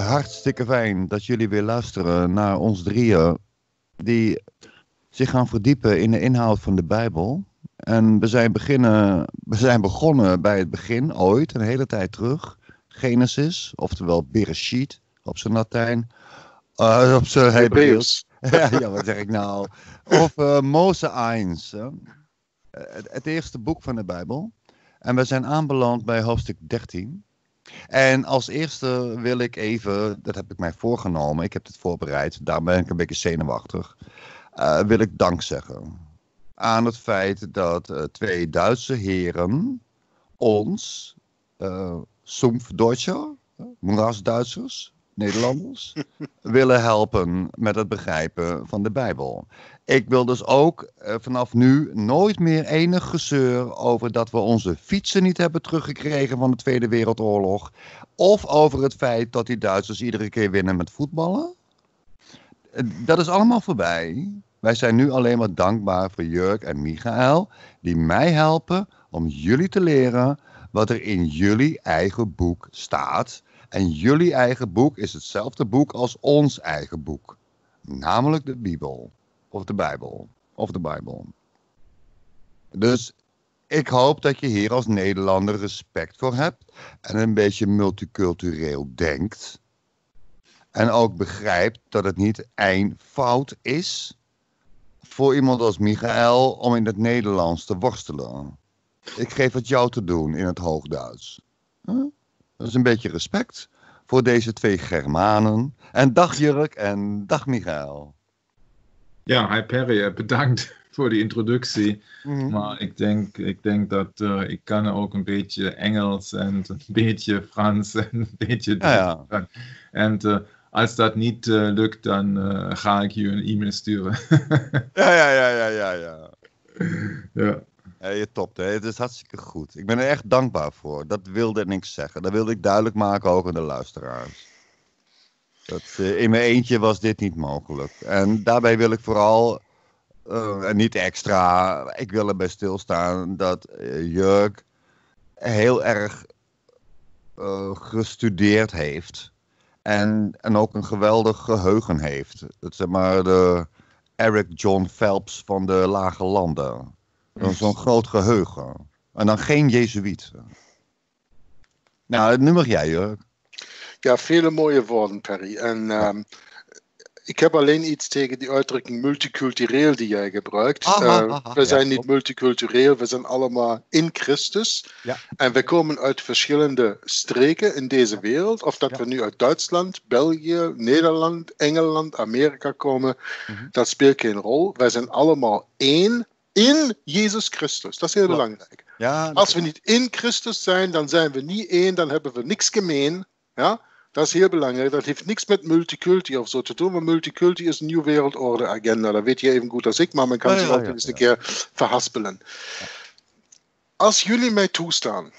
Hartstikke fijn dat jullie weer luisteren naar ons drieën. Die zich gaan verdiepen in de inhoud van de Bijbel. En we zijn, beginnen, we zijn begonnen bij het begin, ooit, een hele tijd terug. Genesis, oftewel Bereshit op zijn Latijn. Uh, op zijn Hebreeuws. ja, wat zeg ik nou? Of uh, Mose 1. Het, het eerste boek van de Bijbel. En we zijn aanbeland bij hoofdstuk 13. En als eerste wil ik even, dat heb ik mij voorgenomen, ik heb het voorbereid, daar ben ik een beetje zenuwachtig, uh, wil ik dank zeggen aan het feit dat uh, twee Duitse heren ons, uh, Sumpfdeutscher, moerasduitsers, Nederlanders, willen helpen met het begrijpen van de Bijbel. Ik wil dus ook uh, vanaf nu nooit meer enig gezeur over dat we onze fietsen niet hebben teruggekregen van de Tweede Wereldoorlog. Of over het feit dat die Duitsers iedere keer winnen met voetballen. Dat is allemaal voorbij. Wij zijn nu alleen maar dankbaar voor Jurk en Michael, die mij helpen om jullie te leren wat er in jullie eigen boek staat. En jullie eigen boek is hetzelfde boek als ons eigen boek, namelijk de Bijbel. Of de Bijbel. Of de Bijbel. Dus ik hoop dat je hier als Nederlander respect voor hebt en een beetje multicultureel denkt. En ook begrijpt dat het niet één fout is voor iemand als Michael om in het Nederlands te worstelen. Ik geef het jou te doen in het Hoogduits. Huh? Dat is een beetje respect voor deze twee Germanen. En dag Jurk en dag Michael. Ja, hi Perry, bedankt voor de introductie. Mm Maar ik denk, ik denk dat uh, ik kan ook een beetje Engels en een beetje Frans en een beetje ja, ja. En uh, als dat niet uh, lukt, dan ga ik je een e-mail sturen. ja, ja, ja, ja, ja, ja. ja. Ja, je topt, hè? het is hartstikke goed. Ik ben er echt dankbaar voor. Dat wilde niks zeggen. Dat wilde ik duidelijk maken ook aan de luisteraars. Dat, uh, in mijn eentje was dit niet mogelijk. En daarbij wil ik vooral, en niet extra, ik wil erbij stilstaan dat uh, Jurk heel erg gestudeerd heeft. En, en ook een geweldig geheugen heeft. Het zeg maar de Eric John Phelps van de lage landen. Zo'n groot geheugen. En dan geen Jezuïet. Nou, nu mag jij, Jurk. Ja, vele mooie woorden, Perry. En um, ik heb alleen iets tegen die uitdrukking multicultureel die jij gebruikt. Aha, uh, aha, we zijn ja, niet multicultureel, we zijn allemaal in Christus. Ja. En we komen uit verschillende streken in deze wereld. Of dat Ja. we nu uit Duitsland, België, Nederland, Engeland, Amerika komen, Mhm. dat speelt geen rol. Wij zijn allemaal één in Jezus Christus. Dat is heel Klopt. belangrijk. Ja, Als we niet in Christus zijn, dan zijn we niet één, dan hebben we niks gemeen. Ja? Dat is heel belangrijk. Dat heeft niks met multiculti of zo te doen. Maar multiculti is een nieuwe wereldorde agenda. Dat weet je even goed als ik, maar men kan Ja, zich ja, altijd ja, eens ja. een keer verhaspelen. Als jullie mij toestaan,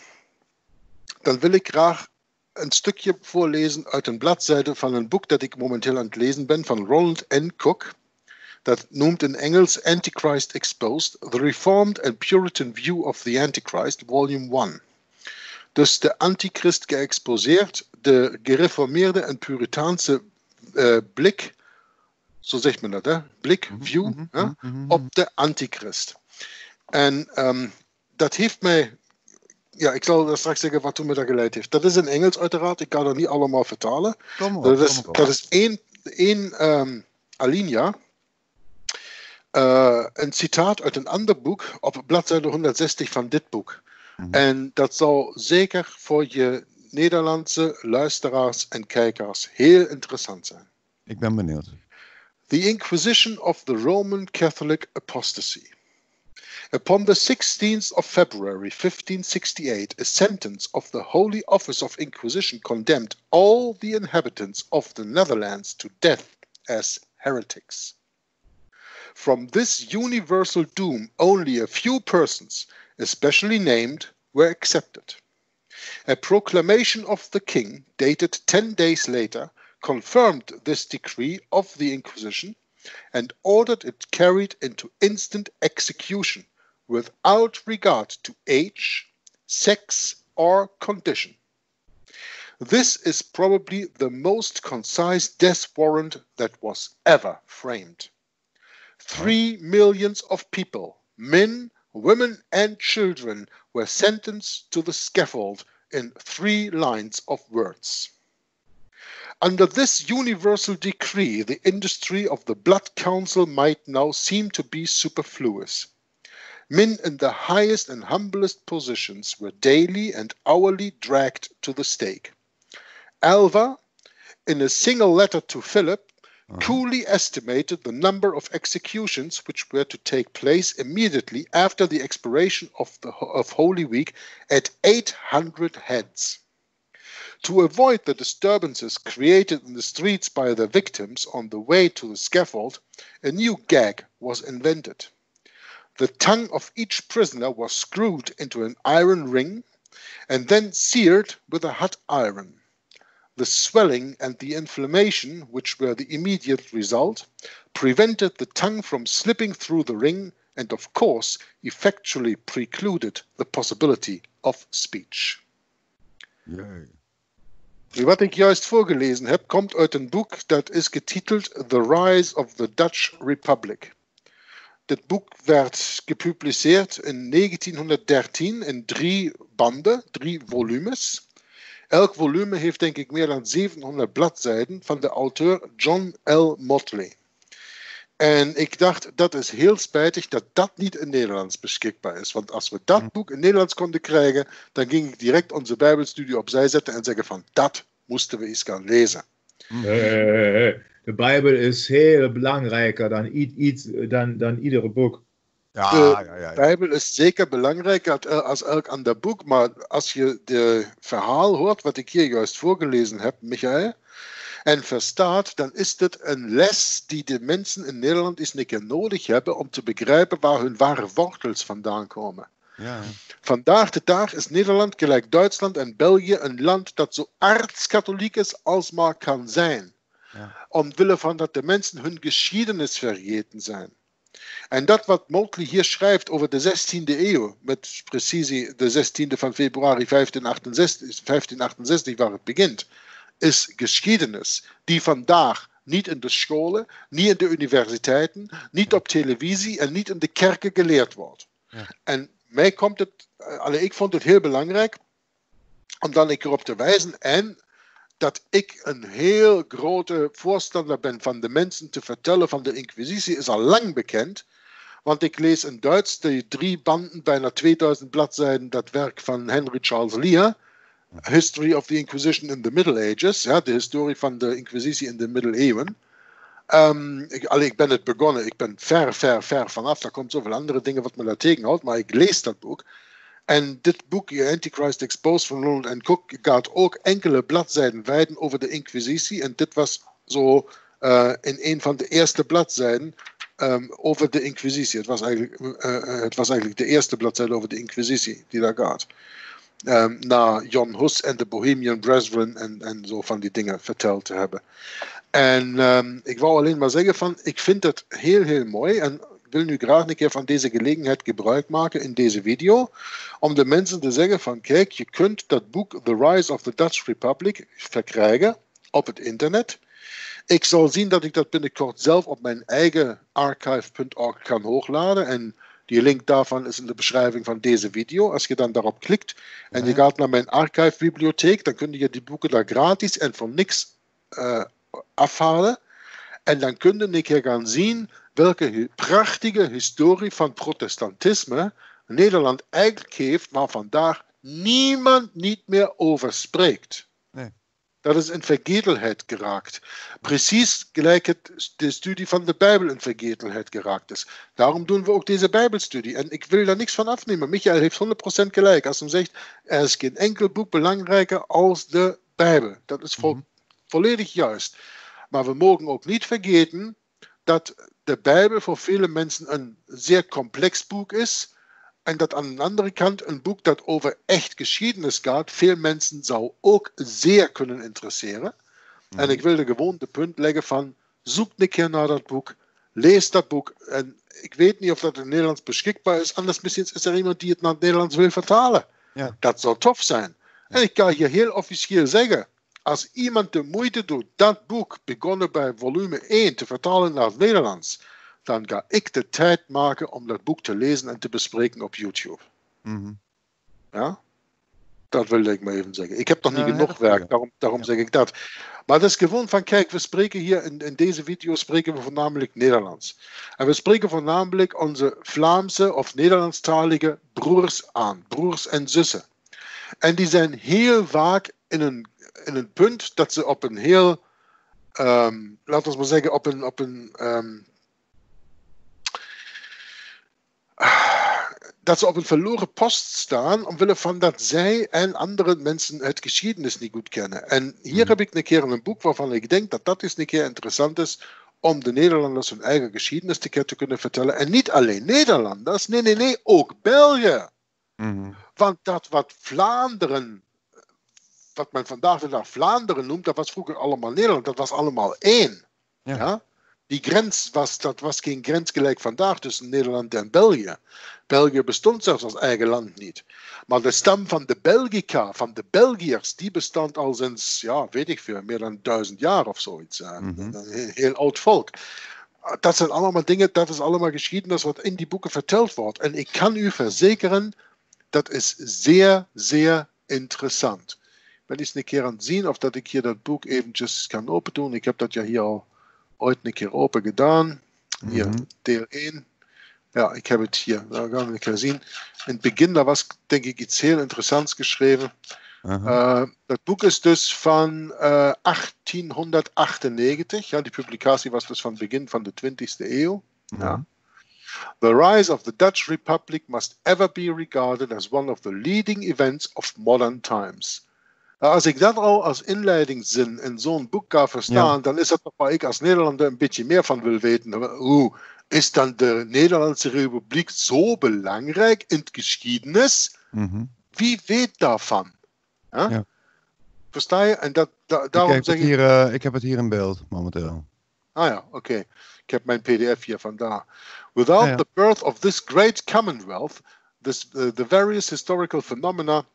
dan wil ik graag een stukje voorlezen uit een bladzijde van een boek dat ik momenteel aan het lezen ben van Roland N. Cook. Dat noemt in Engels Antichrist Exposed, The Reformed and Puritan View of the Antichrist, Volume 1. Dus de antichrist geëxposeerd, de gereformeerde en puritaanse eh, blik, zo zegt men dat, hè? blik, view, mhm, hè? mhm, mhm. op de antichrist. En ehm, dat heeft mij, ja, ik zal straks zeggen wat toen me dat geleid heeft. Dat is in Engels uiteraard, ik kan dat niet allemaal vertalen. Kom op, Dat is, dat is één, één ehm, alinea. Eh, een citaat uit een ander boek op bladzijde 160 van dit boek. Mhm. En dat zal zeker voor je Nederlandse luisteraars en kijkers heel interessant zijn. Ik ben benieuwd. The Inquisition of the Roman Catholic Apostasy. Upon the 16th of February 1568, a sentence of the Holy Office of Inquisition condemned all the inhabitants of the Netherlands to death as heretics. From this universal doom, only a few persons, especially named, were accepted. A proclamation of the king, dated 10 days later, confirmed this decree of the Inquisition and ordered it carried into instant execution without regard to age, sex, or condition. This is probably the most concise death warrant that was ever framed. Three millions of people, men, women, and children, were sentenced to the scaffold in three lines of words. Under this universal decree, the industry of the Blood Council might now seem to be superfluous. Men in the highest and humblest positions were daily and hourly dragged to the stake. Alva, in a single letter to Philip, Mm-hmm. coolly estimated the number of executions which were to take place immediately after the expiration of, the, of Holy Week at 800 heads. To avoid the disturbances created in the streets by the victims on the way to the scaffold, a new gag was invented. The tongue of each prisoner was screwed into an iron ring and then seared with a hot iron. The swelling and the inflammation, which were the immediate result, prevented the tongue from slipping through the ring and, of course, effectually precluded the possibility of speech. Jee. Wat ik juist voorgelezen heb, komt uit een boek dat is getiteld The Rise of the Dutch Republic. Dit boek werd gepubliceerd in 1913 in drie banden, drie volumes. Elk volume heeft denk ik meer dan 700 bladzijden van de auteur John L. Motley. En ik dacht, dat is heel spijtig dat dat niet in Nederlands beschikbaar is. Want als we dat boek in Nederlands konden krijgen, dan ging ik direct onze Bijbelstudie opzij zetten en zeggen van dat moesten we eens gaan lezen. Eh, de Bijbel is heel belangrijker dan, dan, dan iedere boek. Ja, De ja. Bijbel is zeker belangrijker als- elk ander boek, maar als je de verhaal hoort, wat ik hier juist voorgelezen heb, Michael, en verstaat, dan is dit een les die de mensen in Nederland eens een keer nodig hebben om te begrijpen waar hun ware wortels vandaan komen. ja. Vandaag de dag is Nederland, gelijk Duitsland en België, een land dat zo aardskatholiek is als maar kan zijn. Ja. Omwille van dat de mensen hun geschiedenis vergeten zijn. En dat wat Motley hier schrijft over de 16e eeuw, met precisie de 16e van februari 1568, 1568 waar het begint, is geschiedenis die vandaag niet in de scholen, niet in de universiteiten, niet op televisie en niet in de kerken geleerd wordt. Ja. En mij komt het, eh, allee, ik vond het heel belangrijk om dan ik erop te wijzen en dat ik een heel grote voorstander ben van de mensen te vertellen van de Inquisitie is al lang bekend. Want ik lees in Duits de drie banden, bijna 2000 bladzijden, dat werk van Henry Charles Lear. History of the Inquisition in the Middle Ages. Ja, de historie van de Inquisitie in de middeleeuwen. Ehm, ik, allee, ik ben het begonnen. Ik ben ver, ver, ver vanaf. Er komt zoveel andere dingen wat me daar tegenhoudt. Maar ik lees dat boek. En dit boek, Antichrist Exposed van Ronald en Cook, gaat ook enkele bladzijden wijden over de Inquisitie. En dit was zo eh, in een van de eerste bladzijden ehm, over de Inquisitie. Het was, eigenlijk, eh, eh, het was eigenlijk de eerste bladzijde over de Inquisitie die daar gaat. Ehm, na John Hus en de Bohemian Brethren en, en zo van die dingen verteld te hebben. En ehm, ik wou alleen maar zeggen van, ik vind het heel, heel mooi. En wil nu graag een keer van deze gelegenheid gebruik maken in deze video. Om de mensen te zeggen van, kijk, je kunt dat boek The Rise of the Dutch Republic verkrijgen op het internet. Ik zal zien dat ik dat binnenkort zelf op mijn eigen archive.org kan hoogladen. En die link daarvan is in de beschrijving van deze video. Als je dan daarop klikt en je gaat naar mijn archive-bibliotheek, dan kun je die boeken daar gratis en voor niks eh, afhalen. En dan kun je een keer gaan zien welke prachtige historie van protestantisme Nederland eigenlijk heeft, waar vandaag niemand niet meer over spreekt. Nee. Dat is in vergetelheid geraakt. Precies gelijk het, de studie van de Bijbel in vergetelheid geraakt is. Daarom doen we ook deze Bijbelstudie. En ik wil daar niks van afnemen. Michael heeft 100% gelijk als hij zegt: er is geen enkel boek belangrijker als de Bijbel. Dat is vol- volledig juist. Maar we mogen ook niet vergeten dat de Bijbel voor vele mensen een zeer complex boek is. En dat aan de andere kant een boek dat over echt geschiedenis gaat, veel mensen zou ook zeer kunnen interesseren. En ik wilde gewoon de punt leggen van, zoek een keer naar dat boek, lees dat boek. En ik weet niet of dat in het Nederlands beschikbaar is, anders misschien is er iemand die het naar het Nederlands wil vertalen. Ja. Dat zou tof zijn. En ik kan hier heel officieel zeggen, als iemand de moeite doet dat boek, begonnen bij volume 1, te vertalen naar het Nederlands, dan ga ik de tijd maken om dat boek te lezen en te bespreken op YouTube. Mhm. Ja? Dat wilde ik maar even zeggen. Ik heb nog niet Ja, genoeg dat werk, ja. daarom, daarom Ja. zeg ik dat. Maar het is gewoon van, kijk, we spreken hier in, in deze video spreken we voornamelijk Nederlands. En we spreken voornamelijk onze Vlaamse of Nederlandstalige broers aan, broers en zussen. En die zijn heel vaak in een, in een punt dat ze op een heel, ehm, laten we maar zeggen, op een, op een ehm, dat ze op een verloren post staan, omwille van dat zij en andere mensen het geschiedenis niet goed kennen. En hier Mhm. heb ik een keer een boek waarvan ik denk dat dat eens een keer interessant is om de Nederlanders hun eigen geschiedenis te te kunnen vertellen. En niet alleen Nederlanders, nee, nee, nee, ook België. Mhm. Want dat wat Vlaanderen, wat men vandaag de dag Vlaanderen noemt, dat was vroeger allemaal Nederland. Dat was allemaal één. Ja. Ja. Die grens was, dat was geen grens gelijk vandaag tussen Nederland en België. België bestond zelfs als eigen land niet. Maar de stam van de Belgica, van de Belgiërs, die bestond al sinds, ja, weet ik veel, meer dan duizend jaar of zoiets. Eh, Mhm. Een heel, heel oud volk. Dat zijn allemaal dingen, dat is allemaal geschiedenis wat in die boeken verteld wordt. En ik kan u verzekeren, dat is zeer, zeer interessant. Ik ben eens een keer aan het zien of dat ik hier dat boek eventjes kan open doen. Ik heb dat ja hier al ooit een keer open gedaan. Hier, Mhm. deel 1. Ja, ik heb het hier. Dan gaan we een keer zien. In het begin, daar was denk ik iets heel interessants geschreven. Aha. Uh, dat boek is dus van uh, 1898. Ja, die publicatie was dus van het begin van de 20e eeuw. Ja. The rise of the Dutch Republic must ever be regarded as one of the leading events of modern times. Nou, als ik dat al als inleidingszin in zo'n boek kan verstaan, Ja. dan is dat toch waar ik als Nederlander een beetje meer van wil weten. Hoe is dan de Nederlandse Republiek zo belangrijk in de geschiedenis? Mhm. Wie weet daarvan? Huh? Ja. Versta je? En dat, da- Ik, daarom heb zeg het ik. hier, eh, ik heb het hier in beeld momenteel. Ah ja, oké. Ik heb mijn PDF hier vandaar. Without Ah, ja. the birth of this great commonwealth, this, uh, the various historical phenomena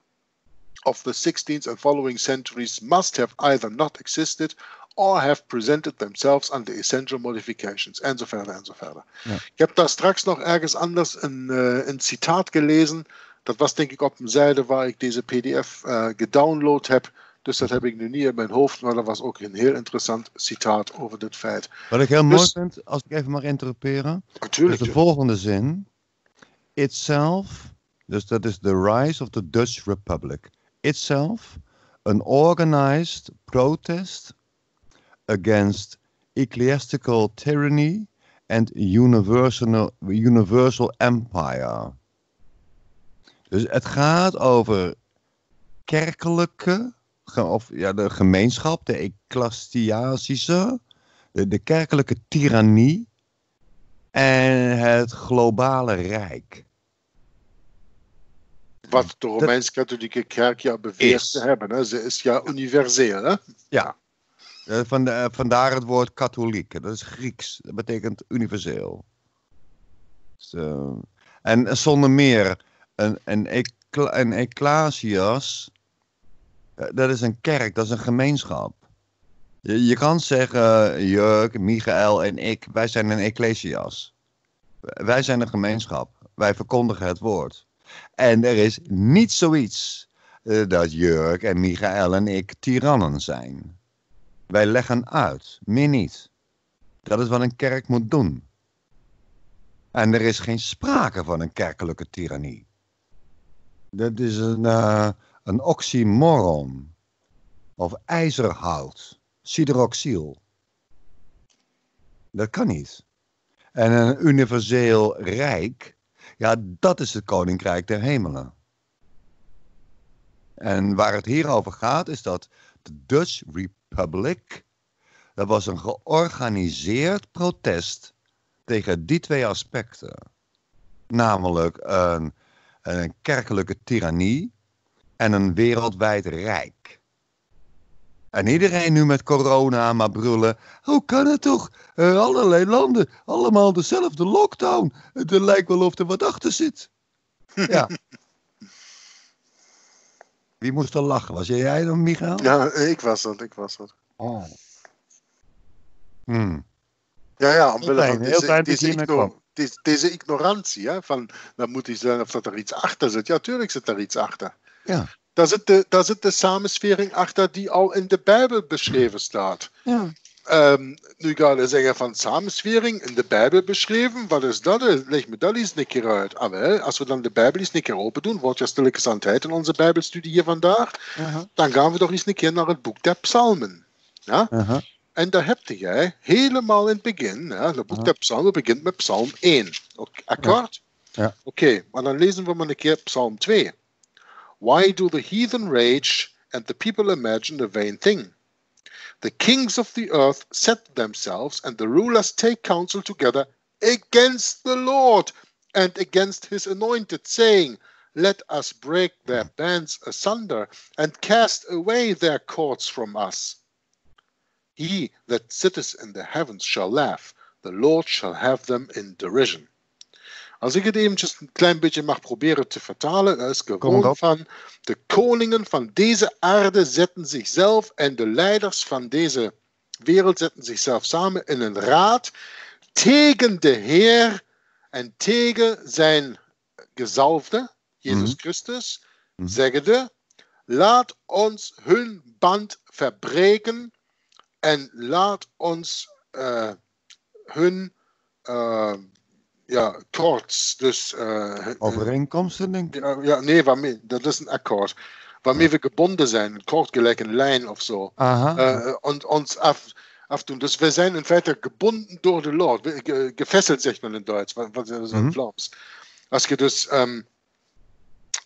of the 16th and following centuries must have either not existed or have presented themselves under essential modifications. En zo verder, en zo verder. Ja. Ik heb daar straks nog ergens anders een, eh, een citaat gelezen. Dat was denk ik op een zijde waar ik deze PDF eh, gedownload heb. Dus dat heb ik nu niet in mijn hoofd, maar dat was ook een heel interessant citaat over dit feit. Wat ik heel mooi Dus- vind, als ik even mag interruperen, is de volgende zin. Itself, dus dat is the rise of the Dutch Republic. Itself, an organized protest against ecclesiastical tyranny and universal, universal empire. Dus het gaat over kerkelijke, of ja, de gemeenschap, de ecclesiastische, de, de kerkelijke tirannie en het globale rijk. Wat de Romeins-Katholieke Kerk ja beweert Is. te hebben. Hè. Ze is ja universeel. Hè? Ja. Eh, Van de, vandaar het woord katholiek. Dat is Grieks. Dat betekent universeel. Dus, eh, en zonder meer, een, een, een ecclesias, eh, dat is een kerk, dat is een gemeenschap. Je, je kan zeggen, Jurk, Michael en ik, wij zijn een ecclesias. Wij zijn een gemeenschap. Wij verkondigen het woord. En er is niet zoiets eh, dat Jurk en Michael en ik tirannen zijn. Wij leggen uit, meer niet. Dat is wat een kerk moet doen. En er is geen sprake van een kerkelijke tirannie. Dat is een, eh, een oxymoron. Of ijzerhout. Sideroxiel. Dat kan niet. En een universeel rijk, ja, dat is het koninkrijk der hemelen. En waar het hier over gaat, is dat de Dutch Republic, dat was een georganiseerd protest tegen die twee aspecten. Namelijk een, een kerkelijke tirannie en een wereldwijd rijk. En iedereen nu met corona maar brullen. Hoe kan het toch? Eh, allerlei landen, allemaal dezelfde lockdown. Het lijkt wel of er wat achter zit. Ja. Wie moest er lachen? Was jij dan, Michael? Ja, ik was dat, ik was dat. Oh. Hmm. Ja, ja, omwille van deze, igno- deze, deze ignorantie, hè, van dan moet hij zijn of dat er iets achter zit. Ja, tuurlijk zit er iets achter. Ja. Daar zit, de, daar zit de samenswering achter die al in de Bijbel beschreven staat. Ja. Ehm, nu ga je zeggen van samenswering in de Bijbel beschreven. Wat is dat? Eh, Leg me dat eens een keer uit. Ah, wel, als we dan de Bijbel eens een keer open doen, wordt ja aan tijd in onze Bijbelstudie hier vandaag. Dan gaan we toch eens een keer naar het boek der Psalmen. Ja? Aha. En daar heb jij helemaal in het begin, ja, het boek der Psalmen begint met Psalm 1. Ook- Akkoord? Ja. Oké, maar dan lezen we maar een keer Psalm 2. Why do the heathen rage and the people imagine a vain thing? The kings of the earth set themselves and the rulers take counsel together against the Lord and against his anointed, saying, Let us break their bands asunder and cast away their cords from us. He that sitteth in the heavens shall laugh, the Lord shall have them in derision. Als ik het eventjes een klein beetje mag proberen te vertalen, dat is gewoon van de koningen van deze aarde zetten zichzelf en de leiders van deze wereld zetten zichzelf samen in een raad tegen de Heer en tegen zijn gezalfde, Jezus Mhm. Christus, Mhm. zeggende, laat ons hun band verbreken en laat ons eh, hun eh, ja, korts, dus eh, Overeenkomsten, denk ik. ja, ja, nee, waarmee, dat is een akkoord. Waarmee we gebonden zijn, een gelijk een lijn of zo. Aha. Eh, en ons af, afdoen. Dus we zijn in feite gebonden door de Lord. Gefesselt zegt man in Duits, wat, is dat in Mhm. Vlaams? Als je dus ehm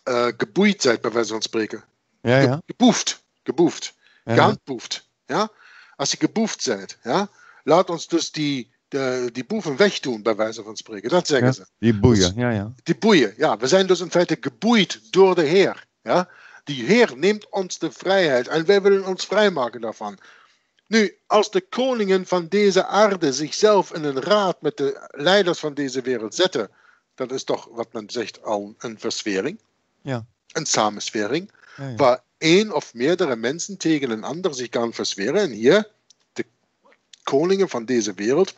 eh, geboeid bent, bij wijze van spreken. ja, ja. Ge- Geboefd. Geboefd. ja. Gehandboefd. Ja? Als je geboefd bent, ja? laat ons dus die, de, die boeven wegdoen, bij wijze van spreken. Dat zeggen Ja. ze. Die boeien, ja, ja. Die boeien, ja. We zijn dus in feite geboeid door de Heer. Ja? Die Heer neemt ons de vrijheid en wij willen ons vrijmaken daarvan. Nu, als de koningen van deze aarde zichzelf in een raad met de leiders van deze wereld zetten, dat is toch wat men zegt al een verswering. Ja. Een samenswering ja, ja. waar één of meerdere mensen tegen een ander zich kan versweren. En hier de koningen van deze wereld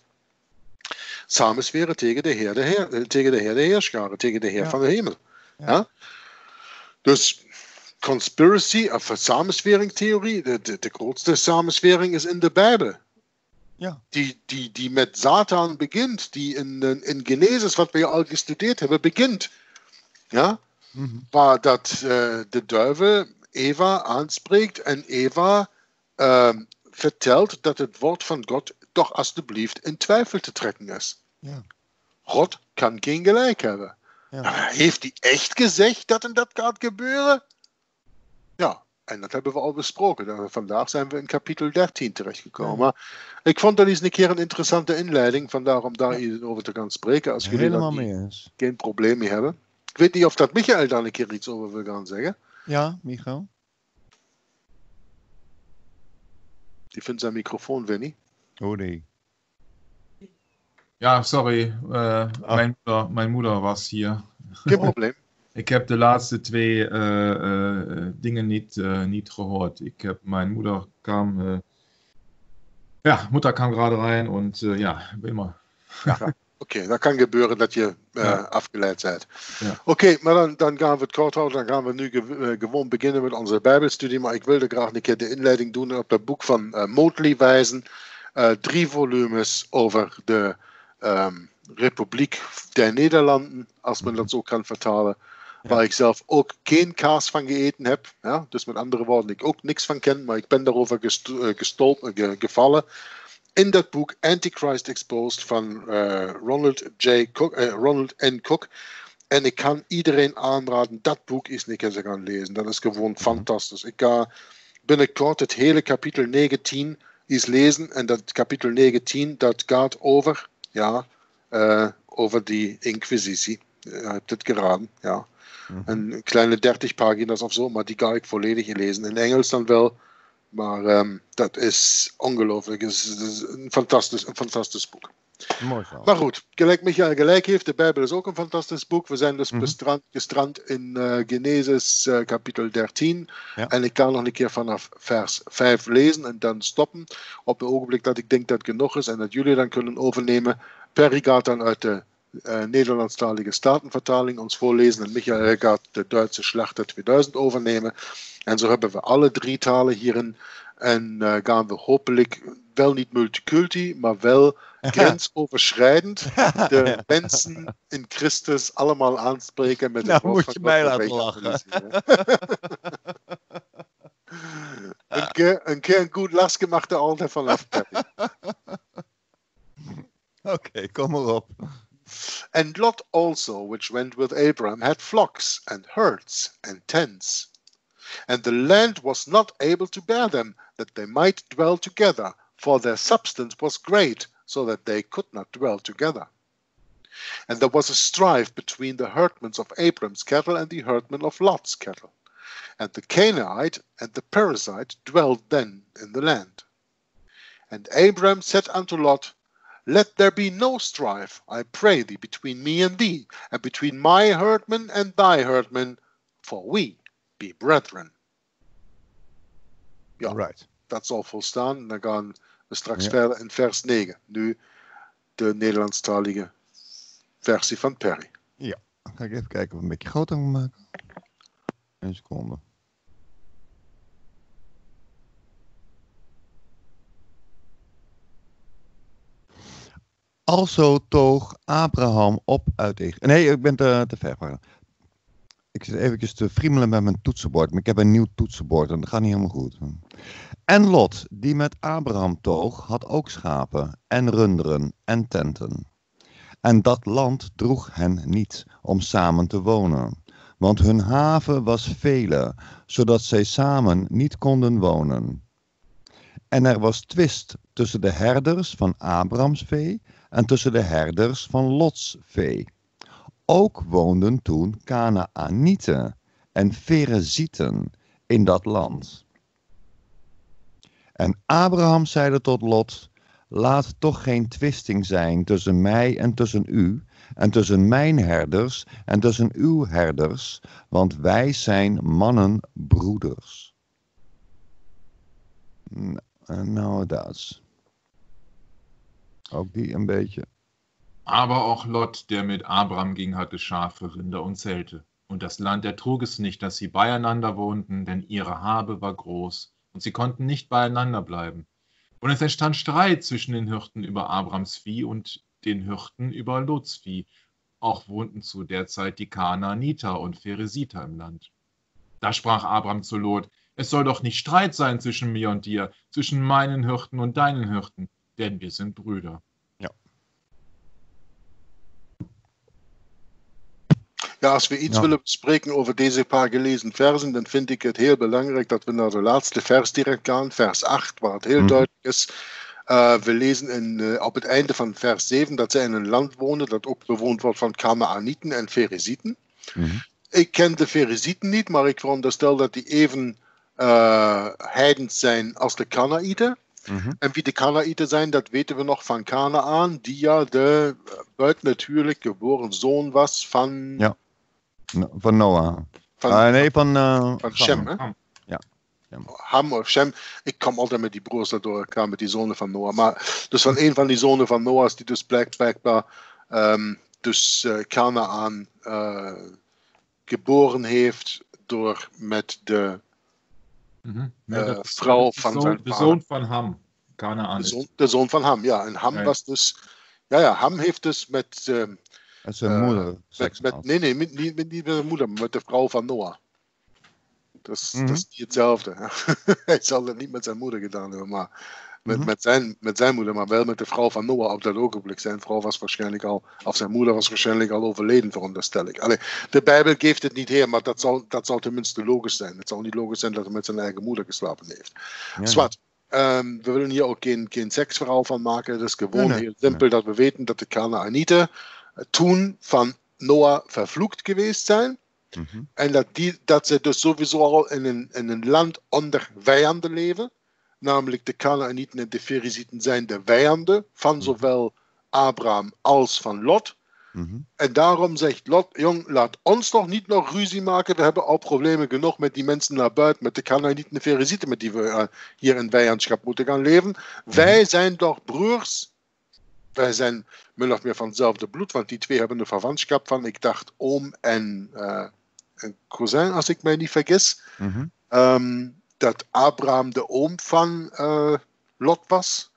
samensweren tegen de Heer, de Heer, eh, tegen de Heer de Heerscharen, tegen de Heer Ja. van de hemel. Ja. Dus conspiracy of samensweringtheorie, de, de, de grootste samenswering is in de Bijbel. Ja. Die, die, die met Satan begint, die in, in, Genesis, wat we al gestudeerd hebben, begint. Ja? Mhm. waar dat eh, de duivel Eva aanspreekt en Eva ehm, vertelt dat het woord van God toch alsjeblieft in twijfel te trekken is. Ja. God kan geen gelijk hebben. Ja. Heeft hij echt gezegd dat en dat gaat gebeuren? Ja, en dat hebben we al besproken. Vandaag zijn we in kapitel 13 terechtgekomen. Ja. Maar ik vond dat eens een keer een interessante inleiding. Vandaar om daar iets over te gaan spreken. Als jullie Helemaal mee eens. geen probleem mee hebben. Ik weet niet of dat Michael daar een keer iets over wil gaan zeggen. Ja, Michael? Die vindt zijn microfoon weer niet. Oh nee. Ja, sorry. eh, Ah. mijn, moeder, mijn moeder was hier. Geen probleem. Ik heb de laatste twee eh, eh, dingen niet, niet gehoord. Ik heb, mijn moeder kwam, ja, moeder kwam gerade rein äh, ja, immer. Oké, dat kan gebeuren dat je Ja. afgeleid bent. Ja. Oké, maar dan, dan gaan we het kort houden. Dan gaan we nu ge- gewoon beginnen met onze Bijbelstudie. Maar ik wilde graag een keer de inleiding doen en op het boek van eh, Motley wijzen. Drie volumes over de ehm, Republiek der Nederlanden, als men dat zo kan vertalen. Waar ik zelf ook geen kaas van gegeten heb. Ja? Dus met andere woorden, ik ook niks van ken, maar ik ben daarover eh, gestol- eh, ge- gevallen. In dat boek Antichrist Exposed van eh, Ronald, J. Cook, Ronald N. Cook. En ik kan iedereen aanraden, dat boek is niet eens gaan lezen. Dat is gewoon fantastisch. Ik ga binnenkort het hele kapitel 19 eens lezen. En dat kapitel 19, dat gaat over, ja, eh, over die inquisitie. Je hebt het geraden, ja. Mhm. Een kleine 30 pagina's of zo, maar die ga ik volledig lezen. In Engels dan wel. Maar um, dat is ongelooflijk. Het is, een, fantastisch, een fantastisch boek. Mooi. Maar goed, gelijk Michael gelijk heeft, de Bijbel is ook een fantastisch boek. We zijn dus bestrand, gestrand in eh, Genesis eh, kapitel 13. Ja. En ik kan nog een keer vanaf vers 5 lezen en dan stoppen. Op het ogenblik dat ik denk dat genoeg is en dat jullie dan kunnen overnemen. Perry gaat dan uit de eh, Nederlandstalige Statenvertaling ons voorlezen en Michael gaat de Duitse Schlachter 2000 overnemen. En zo hebben we alle drie talen hierin. En eh, gaan we hopelijk wel niet multiculti, maar wel grensoverschrijdend de mensen in Christus allemaal aanspreken met het Nou, woord moet je mij laten lachen. een, keer, een keer een goed mag er altijd vanaf. Oké, kom maar op. And Lot also, which went with Abram, had flocks and herds and tents. And the land was not able to bear them, that they might dwell together, for their substance was great, so that they could not dwell together. And there was a strife between the herdmen of Abram's cattle and the herdmen of Lot's cattle. And the Canaanite and the Perizzite dwelled then in the land. And Abram said unto Lot, let there be no strife, I pray thee, between me and thee, and between my herdmen and thy herdmen, for we be brethren. Ja. Right. Dat zal volstaan. Dan gaan we straks Ja. verder in vers 9. Nu de Nederlandstalige versie van Perry. Dan ga ik even kijken of ik een beetje groter maken. Een seconde. Alzo toog Abraham op uit Egypte. Nee, ik ben te, te ver. Ik zit eventjes te friemelen met mijn toetsenbord. Maar ik heb een nieuw toetsenbord en dat gaat niet helemaal goed. En Lot, die met Abraham toog, had ook schapen en runderen en tenten. En dat land droeg hen niet om samen te wonen, want hun haven was vele, zodat zij samen niet konden wonen. En er was twist tussen de herders van Abrams vee en tussen de herders van Lots vee. Ook woonden toen Canaanieten en Ferezieten in dat land. En Abraham zeide tot Lot, laat toch geen twisting zijn tussen mij en tussen u, en tussen mijn herders en tussen uw herders, want wij zijn mannenbroeders. Nou, dat. Ook die een beetje. Aber auch Lot, der mit Abraham ging, hatte Schafe, Rinder und Zelte. Und das Land ertrug es nicht, dass sie beieinander wohnten, denn ihre Habe war groß, und sie konnten nicht beieinander bleiben. Und es entstand Streit zwischen den Hirten über Abrams Vieh und den Hirten über Lots Vieh. Auch wohnten zu der Zeit die Kanaaniter und Pheresiter im Land. Da sprach Abram zu Lot, es soll doch nicht Streit sein zwischen mir und dir, zwischen meinen Hirten und deinen Hirten, denn wir sind Brüder. Ja, als we iets Ja. willen bespreken over deze paar gelezen versen, dan vind ik het heel belangrijk dat we naar de laatste vers direct gaan, vers 8, waar het heel Mhm. duidelijk is. Uh, we lezen in, uh, op het einde van vers 7 dat zij in een land wonen dat ook bewoond wordt van Kanaanieten en Ferezieten. Mhm. Ik ken de Ferezieten niet, maar ik veronderstel dat die even uh, heidens zijn als de Kanaïten. Mhm. En wie de Kanaïten zijn, dat weten we nog van Kanaan, die ja de uh, buitennatuurlijk geboren zoon was van, Ja. Van Noah. van, Ah, nee, van, eh, van. Shem. Hè? Ham. Ham of Shem. Ik kom altijd met die broers daardoor elkaar, met die zonen van Noah. Maar dus van een van die zonen van Noah's, die dus blijk- blijkbaar ehm, dus eh Kanaan eh, geboren heeft door met de, Mhm. Äh, das ist Frau der von Sohn, seinem der Vater. Sohn von Ham. Kanaan de, ist. zoon, de zoon van Ham. Ja, en Ham Ja, ja. was dus. Ja, ja, Ham heeft dus met. ehm, En zijn Eh, moeder. met, seks met gehad. nee, nee, met, niet, met, niet met de moeder, maar met de vrouw van Noah. Dat is, Mhm. dat is niet hetzelfde. Hij zal het niet met zijn moeder gedaan hebben, met, Mhm. met, zijn, met zijn moeder, maar wel met de vrouw van Noah op dat ogenblik. Zijn vrouw was waarschijnlijk al, of zijn moeder was waarschijnlijk al overleden, veronderstel ik. Allee, de Bijbel geeft het niet her, maar dat zal, dat zal tenminste logisch zijn. Het zal niet logisch zijn dat hij met zijn eigen moeder geslapen heeft. Ja. Zwart. Ehm, we willen hier ook geen, geen seksverhaal van maken. Het is gewoon Nee, nee. heel simpel dat we weten dat de Kanaanieten eh, toen van Noah vervloekt geweest zijn. Mhm. En dat, die, dat ze dus sowieso al in een, in een land onder vijanden leven. Namelijk de Canaanieten en de Ferizieten, zijn de vijanden van zowel Abraham als van Lot. Mhm. En daarom zegt Lot, jong, laat ons toch niet nog ruzie maken. We hebben al problemen genoeg met die mensen naar buiten, met de Canaanieten en de Ferizieten, met die we eh, hier in vijandschap moeten gaan leven. Wij zijn toch broers? Wij zijn min of meer van hetzelfde bloed, want die twee hebben een verwantschap van, ik dacht, oom en, en cousin, als ik mij niet vergis. Mhm. Ehm, dat Abraham de oom van eh, Lot was.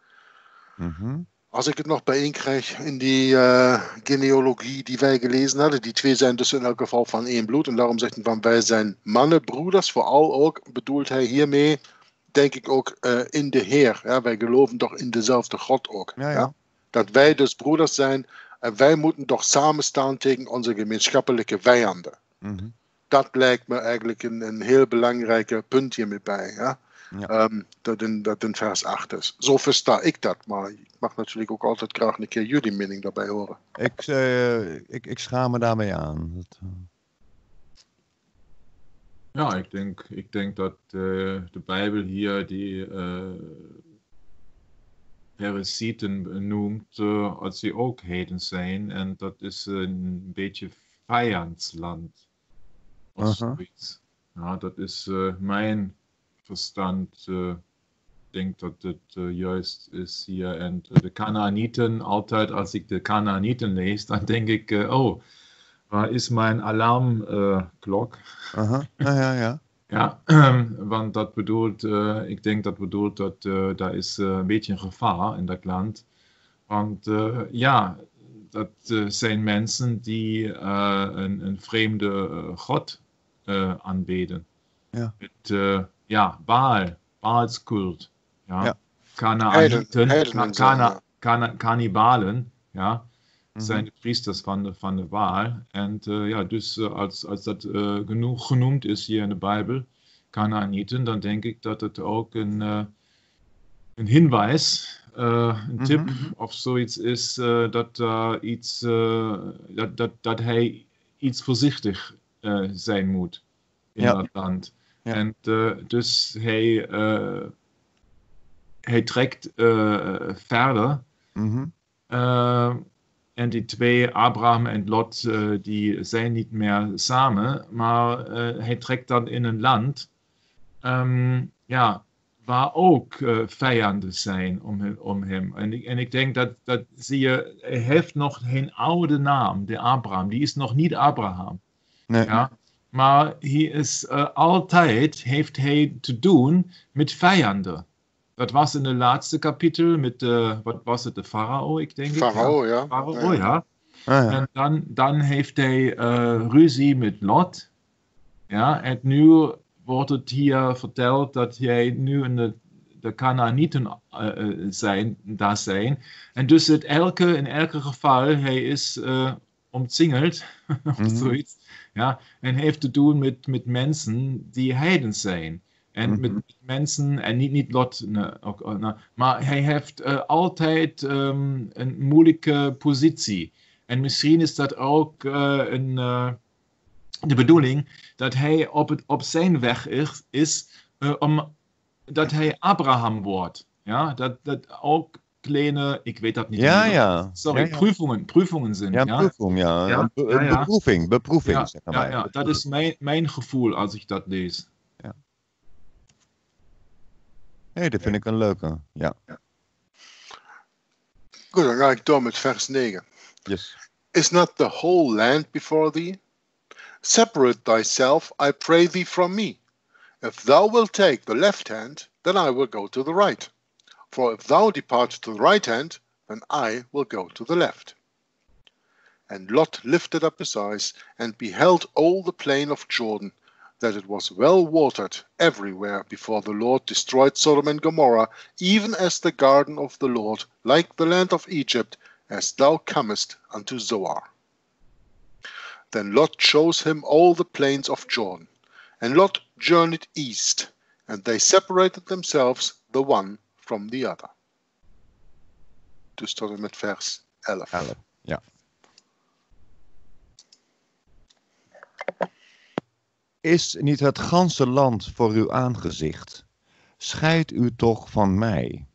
Mhm. Als ik het nog bijeen krijg in die eh, genealogie die wij gelezen hadden. Die twee zijn dus in elk geval van één bloed. En daarom zegt hij van wij zijn mannen, broeders. Vooral ook bedoelt hij hiermee, denk ik ook, eh, in de Heer. Ja, wij geloven toch in dezelfde God ook. Ja, ja. Dat wij dus broeders zijn. En wij moeten toch samen staan tegen onze gemeenschappelijke vijanden. Mhm. Dat lijkt me eigenlijk een, een heel belangrijke punt hiermee bij. Ja? Ja. Ehm, dat, in, dat in vers 8 is. Zo versta ik dat, maar ik mag natuurlijk ook altijd graag een keer jullie mening daarbij horen. Ik, eh, ik, ik schaam me daarmee aan. Dat, eh, Ja, ik denk, ik denk dat eh, de Bijbel hier die uh, heresieten noemt, als die ook heden zijn. En dat is een beetje vijandsland. Of Aha. zoiets. Ja, dat is eh, mijn verstand. eh, Ik denk dat het eh, juist is hier. En de Kanaanieten, altijd als ik de Kanaanieten lees, dan denk ik, eh, oh, waar is mijn alarmklok? aha. Ja, ja, ja. Ja, want dat bedoelt, eh, ik denk dat bedoelt dat eh, daar is eh, een beetje een gevaar in dat land. Want eh, ja, dat eh, zijn mensen die eh, een, een vreemde eh, god eh, aanbeden. Ja. Met, eh, ja, Baal, Baalskult. Ja. Ja. Kanaanieten, Heiden- Ka- heidenen zijn, Kana- ja. Kana- Kannibalen, ja Mhm. zijn de priesters van de, van de Waal. En eh, ja, dus eh, als, als dat eh, genoeg genoemd is hier in de Bijbel, Kanaanieten, dan denk ik dat het ook een, eh, een hinwijs, eh, een Mhm, tip mhm. of zoiets is, eh, dat, daar iets, eh, dat, dat, dat hij iets voorzichtig eh, zijn moet in Ja. dat land. Ja. En eh, dus hij, eh, hij trekt verder. Mhm. En die twee, Abraham en Lot, die zijn niet meer samen, maar hij trekt dan in een land ehm, ja, waar ook eh, vijanden zijn om hem. Om hem. En, ik, en ik denk dat, dat zie je, hij heeft nog geen oude naam, de Abraham, die is nog niet Abraham. Nee. Ja? Maar hij is eh, altijd, heeft hij te doen met vijanden. Dat was in het laatste kapitel met, de, wat was het, de farao, ik denk. Farao, ja. Farao, ja. Ah, ja. En dan, dan heeft hij eh, ruzie met Lot. Ja, en nu wordt het hier verteld dat hij nu in de, de Canaanieten eh, zijn, daar zijn. En dus het elke, in elke geval, hij is eh omsingeld of Mhm. zoiets. Ja, en heeft te doen met, met mensen die heiden zijn. En Mhm. met, met mensen, en niet, niet Lot, nee, ook, oh, nou, maar hij heeft eh, altijd ehm, een moeilijke positie. En misschien is dat ook eh, een, eh, de bedoeling dat hij op, het, op zijn weg is, is om, dat hij Abraham wordt. Ja, dat, dat ook kleine, ik weet dat niet. ja, meer. ja. Sorry, ja, ja. prüfungen, prüfungen zijn. Ja, een ja? proefing, ja. Ja, be- ja, ja. Ja, ja, wij. ja, dat is mijn, mijn gevoel als ik dat lees. Nee, dat vind ik een leuke. Ja. Goed, dan ga ik door met vers 9. Yes. Is not the whole land before thee? Separate thyself, I pray thee, from me. If thou wilt take the left hand, then I will go to the right. For if thou depart to the right hand, then I will go to the left. And Lot lifted up his eyes and beheld all the plain of Jordan, that it was well watered everywhere before the Lord destroyed Sodom and Gomorrah, even as the garden of the Lord, like the land of Egypt, as thou comest unto Zoar. Then Lot chose him all the plains of Jordan. And Lot journeyed east, and they separated themselves the one from the other. Dus tot met vers 11. Elf, ja. Is niet het ganse land voor uw aangezicht? Scheid u toch van mij.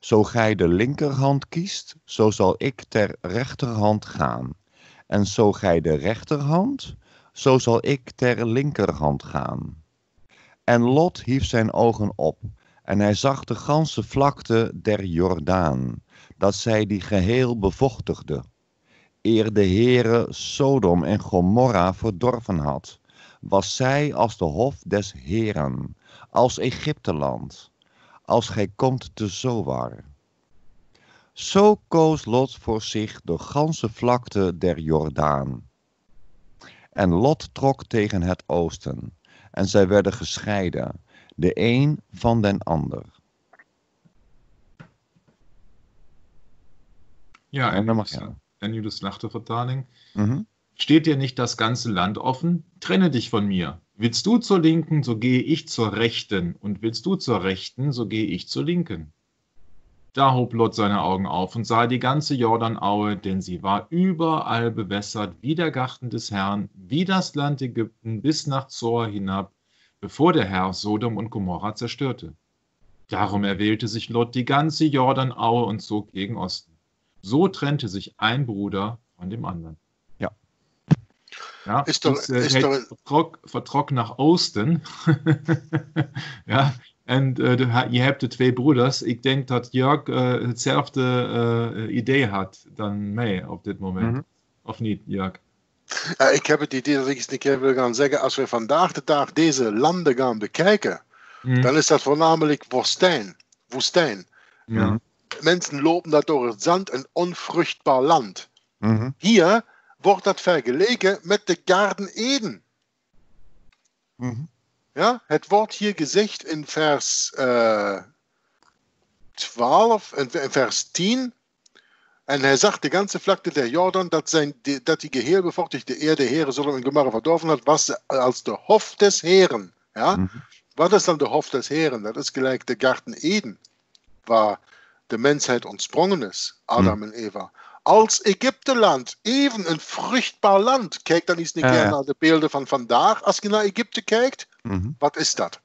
Zo gij de linkerhand kiest, zo zal ik ter rechterhand gaan. En zo gij de rechterhand, zo zal ik ter linkerhand gaan. En Lot hief zijn ogen op, en hij zag de ganse vlakte der Jordaan, dat zij die geheel bevochtigde. Eer de Heere Sodom en Gomorra verdorven had, was zij als de hof des Heeren, als Egypteland, als gij komt te Zoar. Zo koos Lot voor zich de ganse vlakte der Jordaan. En Lot trok tegen het oosten, en zij werden gescheiden, de een van den ander. Ja, En en dan nu mag je. en nu de Schlachtervertaling. Mhm. Steht dir nicht das ganze Land offen? Trenne dich von mir. Willst du zur Linken, so gehe ich zur Rechten, und willst du zur Rechten, so gehe ich zur Linken. Da hob Lot seine Augen auf und sah die ganze Jordanaue, denn sie war überall bewässert, wie der Garten des Herrn, wie das Land Ägypten bis nach Zoar hinab, bevor der Herr Sodom und Gomorra zerstörte. Darum erwählte sich Lot die ganze Jordanaue und zog gegen Osten. So trennte sich ein Bruder von dem anderen. Ja. Ja, Ist doch- dus, eh, is hij toch- vertrok, vertrok naar Oosten. ja, en eh, de- je hebt de twee broeders. Ik denk dat Jörg eh, hetzelfde eh, idee had dan mij op dit moment. Mhm. Of niet, Jörg? Ja, ik heb het idee dat ik eens een keer wil gaan zeggen, als we vandaag de dag deze landen gaan bekijken, Hm, dan is dat voornamelijk woestijn. woestijn. ja. Mensen lopen daar door het zand, een onvruchtbaar land. Mhm. Hier wordt dat vergeleken met de Garden Eden. Mhm. Ja, het wordt hier gezegd in vers eh 12, in, in vers 10. En hij zag de ganze vlakte der Jordan, dat, zijn, die- dat die geheel bevochtigde Erde, Heere, Sodom en Gomorra verdorven had, was als de Hof des Heren. Ja? Mhm. Wat is dan de Hof des Heren? Dat is gelijk de Garten Eden, waar de mensheid ontsprongen is, Adam en Eva. Als Egypteland, even een vruchtbaar land. Kijk dan eens een Ja, keer ja. naar de beelden van vandaag. Als je naar Egypte kijkt, Mhm. wat is dat?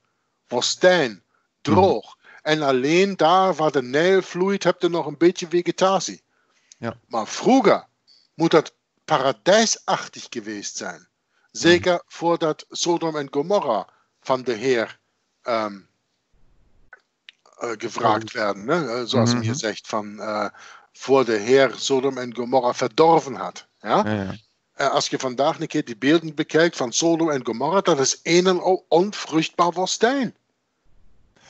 Woestijn, droog. En alleen daar waar de Nijl vloeit, heb je nog een beetje vegetatie. Ja. Maar vroeger moet dat paradijsachtig geweest zijn. Zeker voordat Sodom en Gomorra van de Heer ehm, eh, gevraagd werden. Hè? Eh, Zoals Mhm. hem hier zegt, van, eh, voor de Heer Sodom en Gomorra verdorven had. Ja? Ja, ja. Eh, als je vandaag een keer die beelden bekijkt van Sodom en Gomorra, dat is een en al onvruchtbaar woestijn.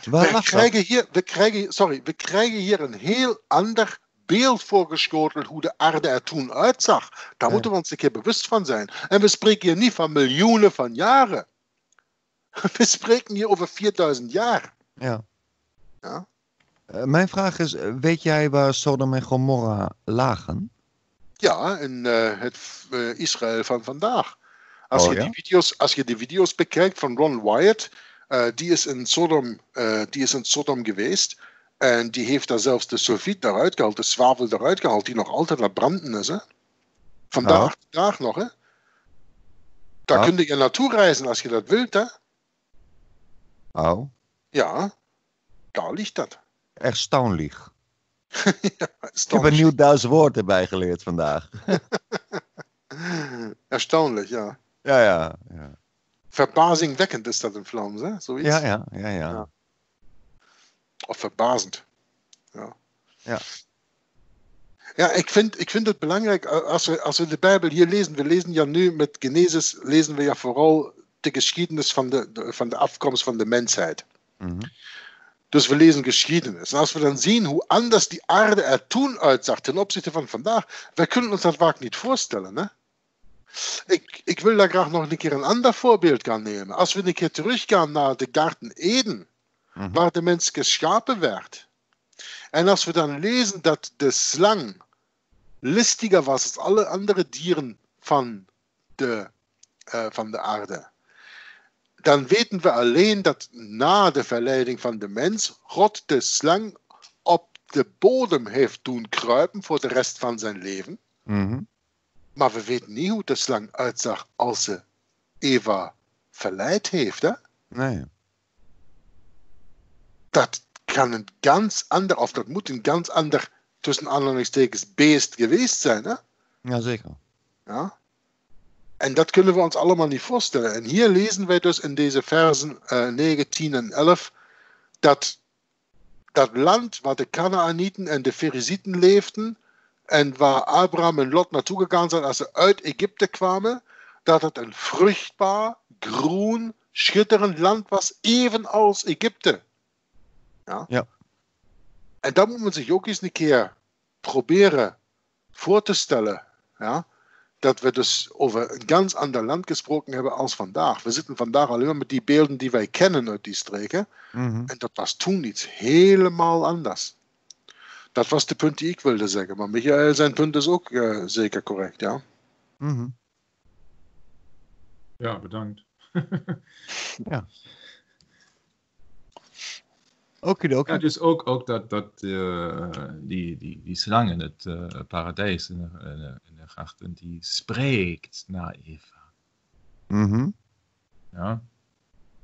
We krijgen, hier, we, krijgen, sorry, we krijgen hier een heel ander beeld voorgeschoteld hoe de aarde er toen uitzag. Daar Ja. moeten we ons een keer bewust van zijn. En we spreken hier niet van miljoenen van jaren. We spreken hier over 4000 jaar. Ja. Ja. Eh, mijn vraag is, eh, weet jij waar Sodom en Gomorra lagen? Ja, in eh, het Israël van vandaag. Als, Oh, je ja? die video's, als je die video's bekijkt van Ron Wyatt, die, is in Sodom, die is in Sodom geweest. En die heeft daar zelfs de sulfiet eruit gehaald, de zwavel eruit gehaald, die nog altijd aan branden is. Hè? Vandaag, nog. Hè? Daar kun je naartoe reizen als je dat wilt. Hè? Oh, Ja, daar ligt dat. erstaunlich. ja, Ik heb een nieuw Duits woord erbij geleerd vandaag. Erstaunlich, ja. Ja, ja, ja. Verbazingwekkend is dat in Vlaams, hè? Zoiets. Ja, ja, ja, ja. Ja. Of verbazend. Ja. Ja. Ja, ik vind, ik vind het belangrijk eh, als we, als we de Bijbel hier lezen. We lezen ja nu met Genesis, lezen we ja vooral de geschiedenis van de, de- van de afkomst van de mensheid. Mhm. Dus we lezen geschiedenis. En als we dan zien hoe anders die aarde er toen uitzag ten opzichte van vandaag, wij kunnen ons dat vaak niet voorstellen. Hè? Ik, ik wil daar graag nog een keer een ander voorbeeld gaan nemen. Als we een keer teruggaan naar de Garten Eden, Mhm. waar de mens geschapen werd. En als we dan lezen dat de slang listiger was dan alle andere dieren van de, eh, van de aarde, dan weten we alleen dat na de verleiding van de mens God de slang op de bodem heeft doen kruipen voor de rest van zijn leven. Mhm. Maar we weten niet hoe de slang uitzag als ze Eva verleid heeft. Hè? Nee. Dat kan een ganz ander, of dat moet een ganz ander, tussen aanhalingstekens, beest geweest zijn. Hè? Jazeker. Ja? En dat kunnen we ons allemaal niet voorstellen. En hier lezen wij dus in deze versen uh, 9, 10 en 11 dat dat land waar de Canaanieten en de Ferizieten leefden en waar Abraham en Lot naartoe gegaan zijn als ze uit Egypte kwamen, dat het een vruchtbaar, groen, schitterend land was, evenals Egypte. Ja? Ja. En dat moet men zich ook eens een keer proberen voor te stellen. Ja? Dat we dus over een ganz ander land gesproken hebben als vandaag. We zitten vandaag alleen maar met die beelden die wij kennen uit die streken. Mhm. En dat was toen iets helemaal anders. Dat was de punt die ik wilde zeggen. Maar Michael, zijn punt is ook eh, zeker correct, ja. Mhm. Ja, bedankt. Okidoki. Ja, dus ook, ook dat, dat eh, die, die, die slang in het eh, paradijs, in de, in, de, grachten, die spreekt naar Eva. Mhm. Ja.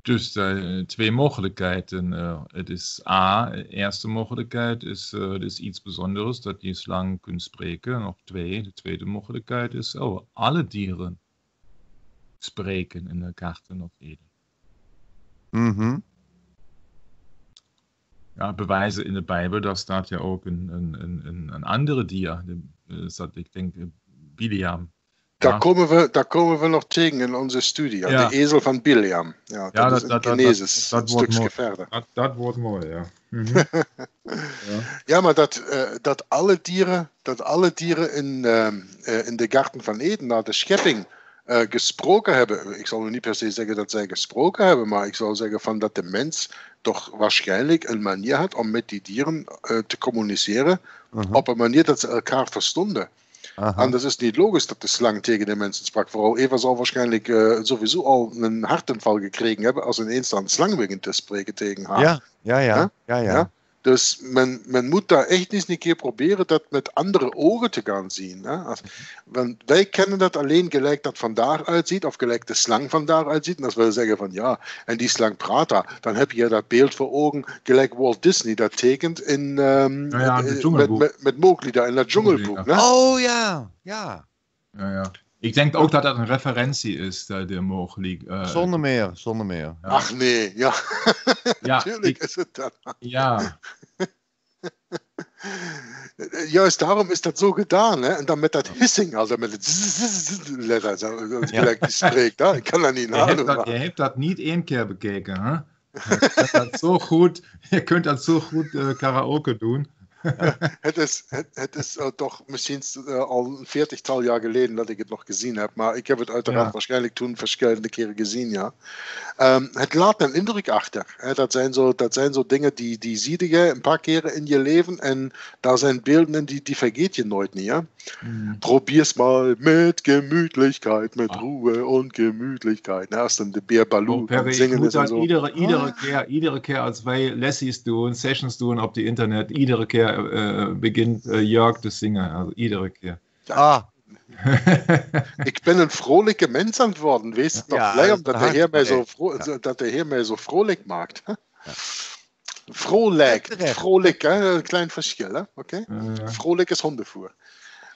Dus uh, twee mogelijkheden. Het is A, de eerste mogelijkheid is, het is iets bijzonders dat die slang kunt spreken. Of twee, de tweede mogelijkheid is, oh, alle dieren spreken in de Garten of Eden. Mhm. Ja, bewijzen in de Bijbel, daar staat ja ook een, een, een, een andere uh, staat, ik denk, uh, Biliam. Daar, Ja. komen we, daar komen we nog tegen in onze studie. Ja. De ezel van Biliam. Ja, dat, Ja, is dat- dat- dat- Genesis, dat- dat een verder. Dat, dat wordt mooi, ja. Mhm. Ja, maar dat, eh, dat, alle dieren, dat alle dieren in, eh, in de Garten van Eden na de schepping eh, gesproken hebben. Ik zal nu niet per se zeggen dat zij gesproken hebben, maar ik zal zeggen van dat de mens toch waarschijnlijk een manier had om met die dieren eh, te communiceren Mhm. op een manier dat ze elkaar verstonden. Aha. Anders is het niet logisch dat de slang tegen de mensen sprak. Vooral Eva zal waarschijnlijk eh, sowieso al een hartinval gekregen hebben als ineens dan een slang begint te spreken tegen haar. Ja, ja, ja. Ja? Ja, ja. Ja? Dus men, men moet daar echt eens een keer proberen dat met andere ogen te gaan zien. Hè? Als- want wij kennen dat alleen gelijk dat van daar uitziet, of gelijk de slang van daar uitziet. En als we zeggen van ja, en die slang praat daar, dan heb je dat beeld voor ogen, gelijk Walt Disney dat tekent in, ehm, Ja, ja, het eh, met, met, met Mowgli daar in dat dschungelboek. Hè? Oh ja, ja. ja, ja. Ik denk ook dat dat een referentie is, uh, de Mowgli. eh, Zonder meer, zonder meer. ja. Ach nee, ja, ja, natuurlijk ik- is het dat. ja, Juist daarom is dat zo gedaan. Hè? En dan met dat hissing, also met het zzz letter, zo, zo gelijk die spreekt. Hè? Ik kan dat niet je, hebt nadoen. dat, maar- je hebt dat niet één keer bekeken, hè? Je kunt dat zo goed, je kunt dat zo goed eh, karaoke doen. Het is, het, het is eh, toch misschien eh, al een veertigtal jaar geleden dat ik het nog gezien heb. Maar ik heb het uiteraard Ja. waarschijnlijk toen verschillende keren gezien, ja. Ehm, het laat een indruk achter. Hè. Dat, zijn zo, dat zijn zo dingen die, die zie je een paar keren in je leven. En daar zijn beelden in die, die vergeet je nooit. Hè. Mhm. Probier's mal mit Gemütlichkeit, mit Ah. Ruhe und Gemütlichkeit. Ne, als dan de Beer Baloo Oh, Perry, aan het ik zingen moet is en dat zo. iedere, iedere, Ah. keer, iedere keer als wij lessies doen, sessions doen op het internet, iedere keer eh, begint eh, Jörg te zingen. Also iedere keer. Ah, Ik ben een vrolijke mens aan het worden. Wees toch Ja, blij dat omdat is de, Heer mij zo hartstikke vro- dat de Heer mij zo vrolijk maakt. hè? Vrolijk. Terecht. Vrolijk, hè? een klein verschil. hè? Oké? Eh, Vrolijk is hondenvoer.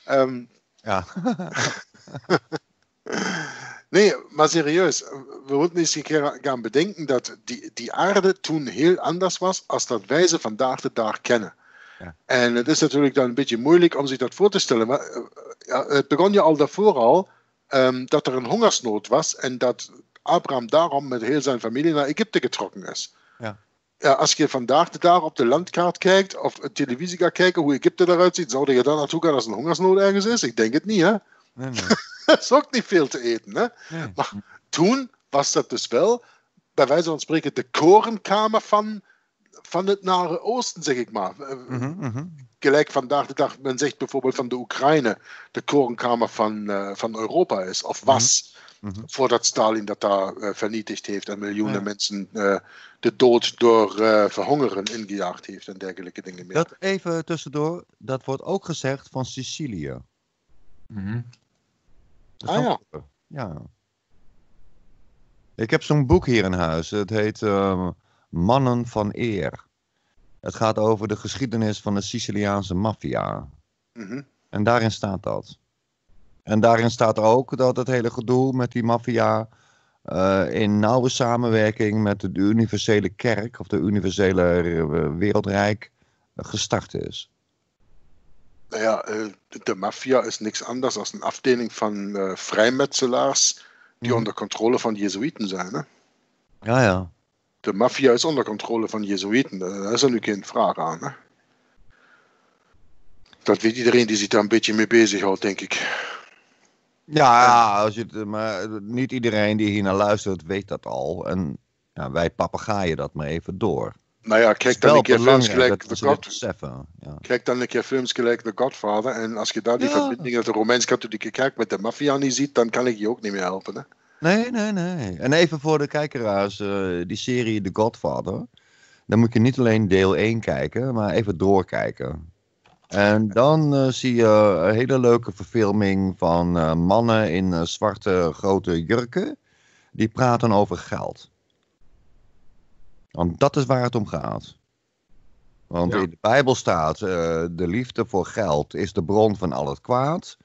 Ehm, ja. nee, maar serieus. We moeten eens een keer gaan bedenken dat die, die aarde toen heel anders was als dat wij ze vandaag de dag kennen. Ja. En het is natuurlijk dan een beetje moeilijk om zich dat voor te stellen. Maar eh, ja, het begon je al daarvoor al ehm, dat er een hongersnood was en dat Abraham daarom met heel zijn familie naar Egypte getrokken is. Ja. Ja, als je vandaag de dag op de landkaart kijkt of televisie gaat kijken hoe Egypte eruit ziet, zou je daar naartoe gaan als een hongersnood ergens is? Ik denk het niet, hè? Nee, nee. Dat is ook niet veel te eten, hè? nee. Maar toen was dat dus wel, bij wijze van spreken, de korenkamer van, van het Nare Oosten, zeg ik maar. Mhm, mhm. Gelijk vandaag de dag, men zegt bijvoorbeeld van de Oekraïne, de korenkamer van, eh, van Europa is, of was. Mhm. Voordat Stalin dat daar eh, vernietigd heeft en miljoenen Ja. mensen eh, de dood door eh, verhongeren ingejaagd heeft en dergelijke dingen meer. Dat even tussendoor, dat wordt ook gezegd van Sicilië. mhm. Ah, nog- ja. Ik heb zo'n boek hier in huis. Het heet eh, Mannen van Eer. Het gaat over de geschiedenis van de Siciliaanse maffia. Mhm. En daarin staat dat. En daarin staat ook dat het hele gedoe met die maffia eh, in nauwe samenwerking met de universele kerk of de universele eh, wereldrijk gestart is. Nou ja, eh, de maffia is niks anders dan een afdeling van vrijmetselaars die Mhm. onder controle van Jezuïeten zijn. Hè? Ja, ja. De maffia is onder controle van Jezuïeten. Daar is er nu geen vraag aan. Hè? Dat weet iedereen die zich daar een beetje mee bezighoudt, denk ik. Ja, als je het, maar niet iedereen die hier naar luistert weet dat al. En ja, wij papegaaien dat maar even door. Nou ja, kijk dan een keer films gelijk The we ze dit God, beseffen. Ja. Kijk dan een keer films gelijk The Godfather. En als je daar die Ja. verbinding met de Romeins-Katholieke kerk met de maffia niet ziet, dan kan ik je ook niet meer helpen. Hè? Nee, nee, nee. En even voor de kijkeraars, eh, die serie The Godfather. Dan moet je niet alleen deel 1 kijken, maar even doorkijken. En dan eh, zie je een hele leuke verfilming van eh, mannen in zwarte grote jurken. Die praten over geld. Want dat is waar het om gaat. Want Ja. in de Bijbel staat, de liefde voor geld is de bron van al het kwaad.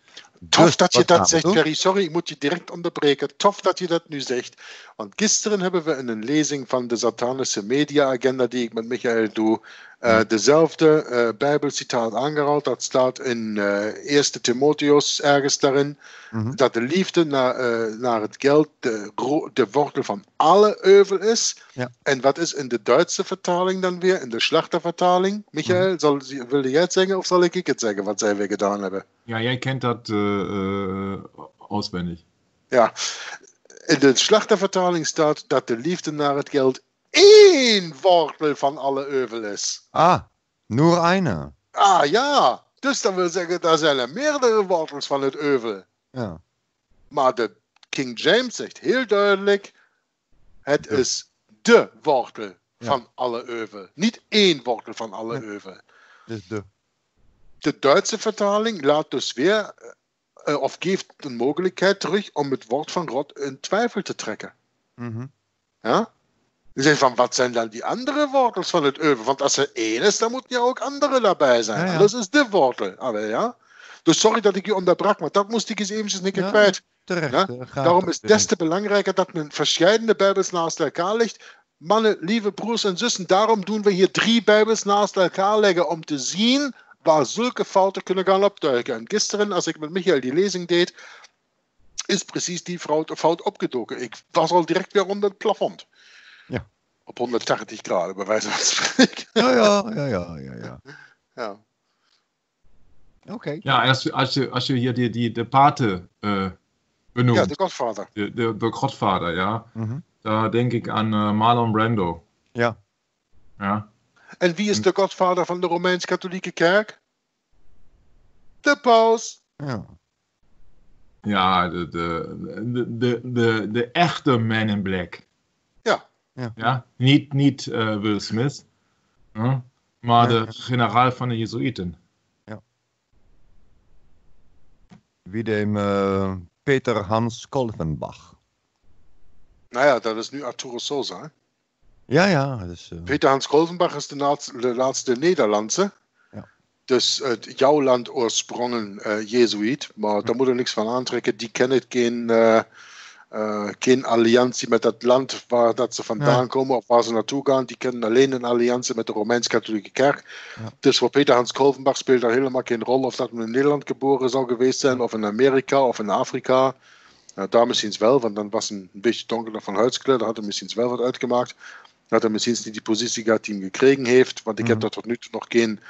Tof Dus dat je dat zegt? Ferry. Sorry, ik moet je direct onderbreken. Tof dat je dat nu zegt. Want gisteren hebben we in een lezing van de Satanische Media Agenda, die ik met Michael doe, eh, dezelfde eh, Bijbelcitaat aangehaald. Dat staat in eh 1 Timotheus ergens daarin. Mhm. Dat de liefde naar, eh, naar het geld de, de wortel van alle euvel is. Ja. En wat is in de Duitse vertaling dan weer? In de slachtervertaling? Michael, Mhm. zal, wil jij het zeggen of zal ik het zeggen wat zij weer gedaan hebben? Ja, jij kent dat äh, auswendig. Ja, in de slachtervertaling staat dat de liefde naar het geld één wortel van alle euvel is. Ah, nur eine. Ah ja, dus dat wil zeggen, daar zijn er meerdere wortels van het euvel. Ja. Maar de King James zegt heel duidelijk, het Ja. is de wortel Ja. van alle euvel. Niet één wortel van alle Nee. euvel. Dus de. De Duitse vertaling laat dus weer, eh, of geeft een mogelijkheid terug om het woord van God in twijfel te trekken. Mhm. Ja? Je zegt van, wat zijn dan die andere wortels van het euvel? Want als er één is, dan moeten er ook andere daarbij zijn. Ja, ja. Anders is de wortel. Wel, ja? Dus sorry dat ik je onderbrak, maar dat moest ik eens eventjes een keer Ja, kwijt. Terecht. Ja, Daarom dat is des te belangrijker dat men verschillende bijbels naast elkaar legt. Mannen, lieve broers en zussen, daarom doen we hier drie bijbels naast elkaar leggen om te zien waar zulke fouten kunnen gaan opduiken. En gisteren, als ik met Michael die lezing deed, is precies die fout, opgedoken. Ik was al direct weer onder het plafond. Ja. Op 180 graden, bij wijze van spreken. Ja, ja, ja, ja, ja. ja. Ja. Oké. Ja, als, als, je, als je hier die, die, de Pate äh, benoemt, ja, de Godvader. de, de, de Godvader, ja, Mhm. da denke ich an äh, Marlon Brando. Ja. Ja, En wie is de Godvader van de Romeins-Katholieke Kerk? De paus. Ja. ja de, de, de, de, de, de echte Man in Black. Ja. Ja. ja? Niet, niet äh, Will Smith, ja? maar Ja. de generaal van de Jezuïten. Wie dem eh, Peter Hans Kolvenbach. Nou ja, dat is nu Arturo Sosa. hè? Ja, ja. Dus, Peter Hans Kolvenbach is de laatste, de laatste Nederlandse. Ja. Dus uit jouw land oorsprongen Jezuïet. Maar daar moet er niks van aantrekken. Die kennen geen, geen alliantie met dat land waar dat ze vandaan Ja. komen of waar ze naartoe gaan. Die kennen alleen een alliantie met de Romeins-Katholieke Kerk. Ja. Dus voor Peter Hans Kolvenbach speelt daar helemaal geen rol of dat men in Nederland geboren zou geweest zijn, of in Amerika of in Afrika. Nou, daar misschien wel, want dan was een beetje donkerder van huidskleur. Daar had hij misschien wel wat uitgemaakt. Had hij misschien niet die positie gehad die hij gekregen heeft. Want ik heb Mhm. daar tot nu toe nog geen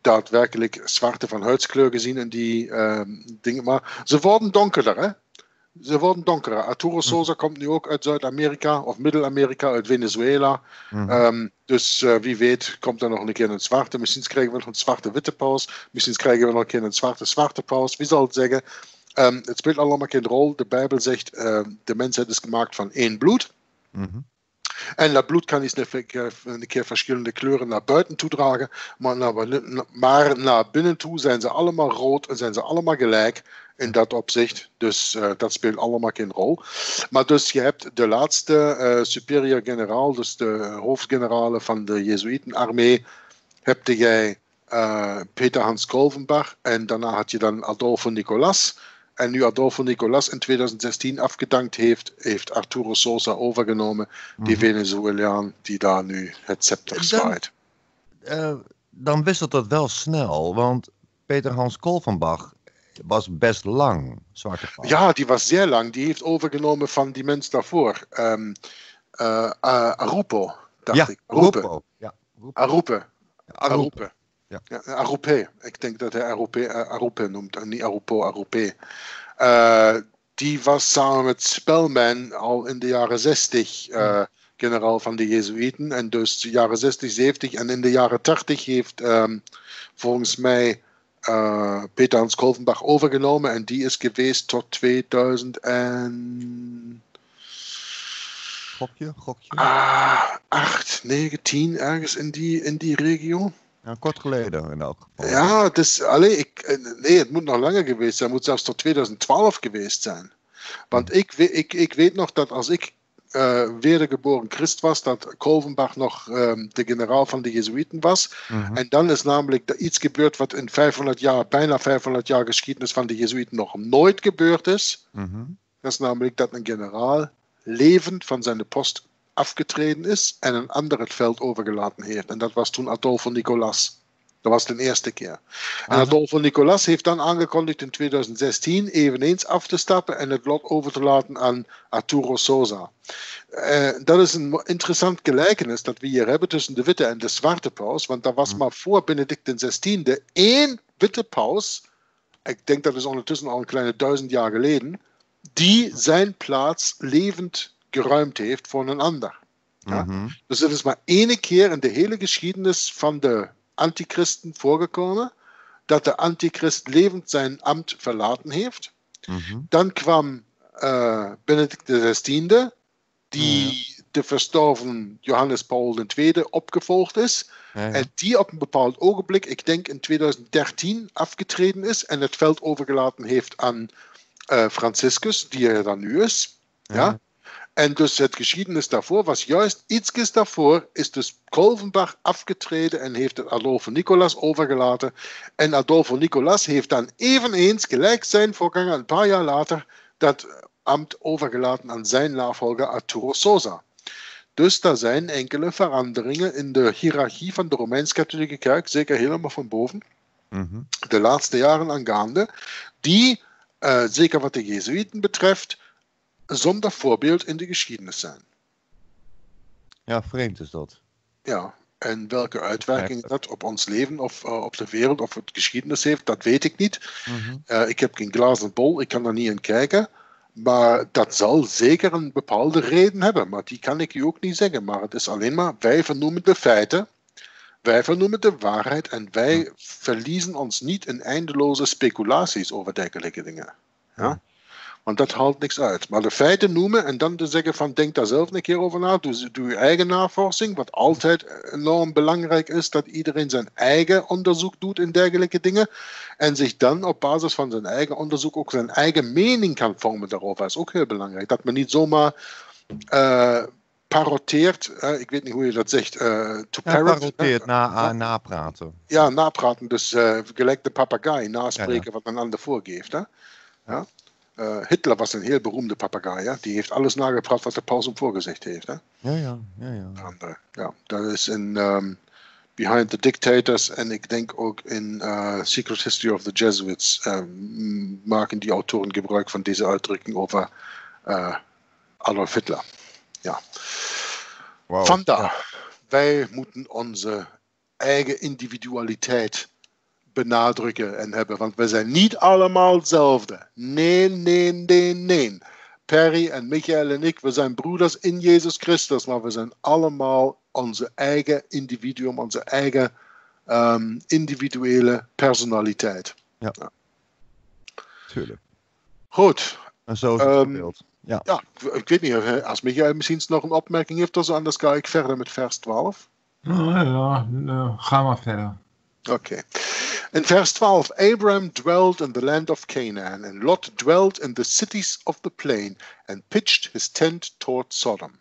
daadwerkelijk zwarte van huidskleur gezien in die ehm, dingen. Maar ze worden donkerder, hè? Ze worden donkerder. Arturo Sosa komt nu ook uit Zuid-Amerika of Middel-Amerika, uit Venezuela. mhm. Ehm, dus eh, wie weet komt er nog een keer een zwarte. Misschien krijgen we nog een zwarte-witte paus. Misschien krijgen we nog een keer een zwarte-zwarte paus. Wie zal het zeggen? Ehm, het speelt allemaal geen rol. De Bijbel zegt, ehm, de mensheid is gemaakt van één bloed. Mhm. En dat bloed kan eens een keer, verschillende kleuren naar buiten toe dragen. Maar naar, binnen toe zijn ze allemaal rood en zijn ze allemaal gelijk in dat opzicht. Dus eh, dat speelt allemaal geen rol. Maar dus je hebt de laatste eh, superior generaal, dus de hoofdgenerale van de Jezuïtenarmee, heb jij uh, Peter Hans Kolvenbach en daarna had je dan Adolfo Nicolas. En nu Adolfo Nicolas in 2016 afgedankt heeft, heeft Arturo Sosa overgenomen, die Mhm. Venezuelaan die daar nu het scepter Dan- zwaait. Eh, dan wisselt dat wel snel, want Peter Hans Kolvenbach was best lang zwarte. Ja, die was zeer lang. Die heeft overgenomen van die mens daarvoor. Eh, Arupo, dacht ja, ik. Arupe. Rupo. Ja, Rupo. Arupe. Arupe. Ja. Ja, Arupe. Ik denk dat hij Arupe, eh, Arupe noemt en niet Arupo, Arupe. Eh, die was samen met Spellman al in de jaren 60 eh, generaal van de Jezuïeten. En dus de jaren 60, 70 en in de jaren 80 heeft ehm, volgens mij eh, Peter Hans Kolvenbach overgenomen. En die is geweest tot 2000 en... Gokje, gokje. Ah, 8, 9, 10 ergens in die, in die regio. Ja, kort geleden in elk geval. Ja, het is, allee, ik, eh, nee, het moet nog langer geweest zijn. Het moet zelfs tot 2012 geweest zijn. Want ik, we- ik, ik weet nog dat als ik eh wedergeboren Christ was, dat Kolvenbach nog ehm, de generaal van de Jezuïeten was. Mhm. En dan is namelijk er iets gebeurd wat in 500 jaar, bijna 500 jaar geschiedenis van de Jezuïeten nog nooit gebeurd is. Mhm. Dat is namelijk dat een generaal levend van zijn post afgetreden is en een ander het veld overgelaten heeft. En dat was toen Adolfo Nicolas. Dat was de eerste keer. En. Adolfo Nicolas heeft dan aangekondigd in 2016 eveneens af te stappen en het lot over te laten aan Arturo Sosa. Eh, dat is een interessant gelijkenis dat we hier hebben tussen de witte en de zwarte paus. Want er was maar voor Benedict XVI één witte paus. Ik denk dat is ondertussen al een kleine duizend jaar geleden. Die zijn plaats levend geruimd heeft voor een ander. Ja? Mhm. Dus het is maar één keer in de hele geschiedenis van de antichristen voorgekomen dat de antichrist levend zijn ambt verlaten heeft. Mhm. Dan kwam eh Benedict XVI, die de verstorven Johannes Paul II opgevolgd is. Ja, ja. En die op een bepaald ogenblik, ik denk in 2013, afgetreden is en het veld overgelaten heeft aan eh, Franciscus, die er dan nu is. Ja? En dus het geschiedenis daarvoor was juist daarvoor, is dus Kolvenbach afgetreden en heeft het Adolfo Nicolas overgelaten. En Adolfo Nicolas heeft dan eveneens, gelijk zijn voorganger een paar jaar later, dat ambt overgelaten aan zijn navolger Arturo Sosa. Dus daar zijn enkele veranderingen in de hiërarchie van de Romeins-Katholieke Kerk, zeker helemaal van boven, Mhm. de laatste jaren aangaande, die, eh, zeker wat de Jezuïeten betreft, zonder voorbeeld in de geschiedenis zijn. ja, vreemd is dat. Ja, en welke uitwerking dat op ons leven of eh, op de wereld of het geschiedenis heeft, dat weet ik niet. Mhm. Eh, ik heb geen glazen bol, ik kan daar niet in kijken. Maar dat zal zeker een bepaalde reden hebben. Maar die kan ik u ook niet zeggen. Maar het is alleen maar, wij vernoemen de feiten. Wij vernoemen de waarheid. En wij verliezen ons niet in eindeloze speculaties over dergelijke dingen. Ja? Want dat haalt niks uit. Maar de feiten noemen en dan te zeggen van denk daar zelf een keer over na. Doe, doe je eigen navorsing. Wat altijd enorm belangrijk is. Dat iedereen zijn eigen onderzoek doet in dergelijke dingen. En zich dan op basis van zijn eigen onderzoek ook zijn eigen mening kan vormen daarover. Dat is ook heel belangrijk. Dat men niet zomaar eh paroteert. eh, ik weet niet hoe je dat zegt. eh to Ja, parrot. paroteert, na, ah, napraten. Ja, napraten. Dus eh, gelijk de papegaai naspreken wat een ander voorgeeft. Hè? Ja? Eh, Hitler was een heel beroemde papegaai. Ja? Die heeft alles nagepraat wat de paus hem voorgezegd heeft. Ja, ja, ja, ja. andere. Ja, dat is in ehm, Behind the Dictators en ik denk ook in eh, Secret History of the Jesuits ehm, maken die autoren gebruik van deze uitdrukking over eh, Adolf Hitler. Ja. Wauw. Vandaar, wij moeten onze eigen individualiteit benadrukken en hebben, want we zijn niet allemaal hetzelfde. Nee, nee, nee, nee. Perry en Michael en ik, we zijn broeders in Jezus Christus, maar we zijn allemaal onze eigen individuum, onze eigen ehm, individuele personaliteit. Tuurlijk. Goed, En zo is het Ehm, verdeeld. Ja. ja, ik- weet niet, als Michael misschien nog een opmerking heeft, of zo, anders ga ik verder met vers 12. Ja, ja, eh, ga maar verder. Okay. In verse 12, Abraham dwelt in the land of Canaan, and Lot dwelt in the cities of the plain, and pitched his tent toward Sodom.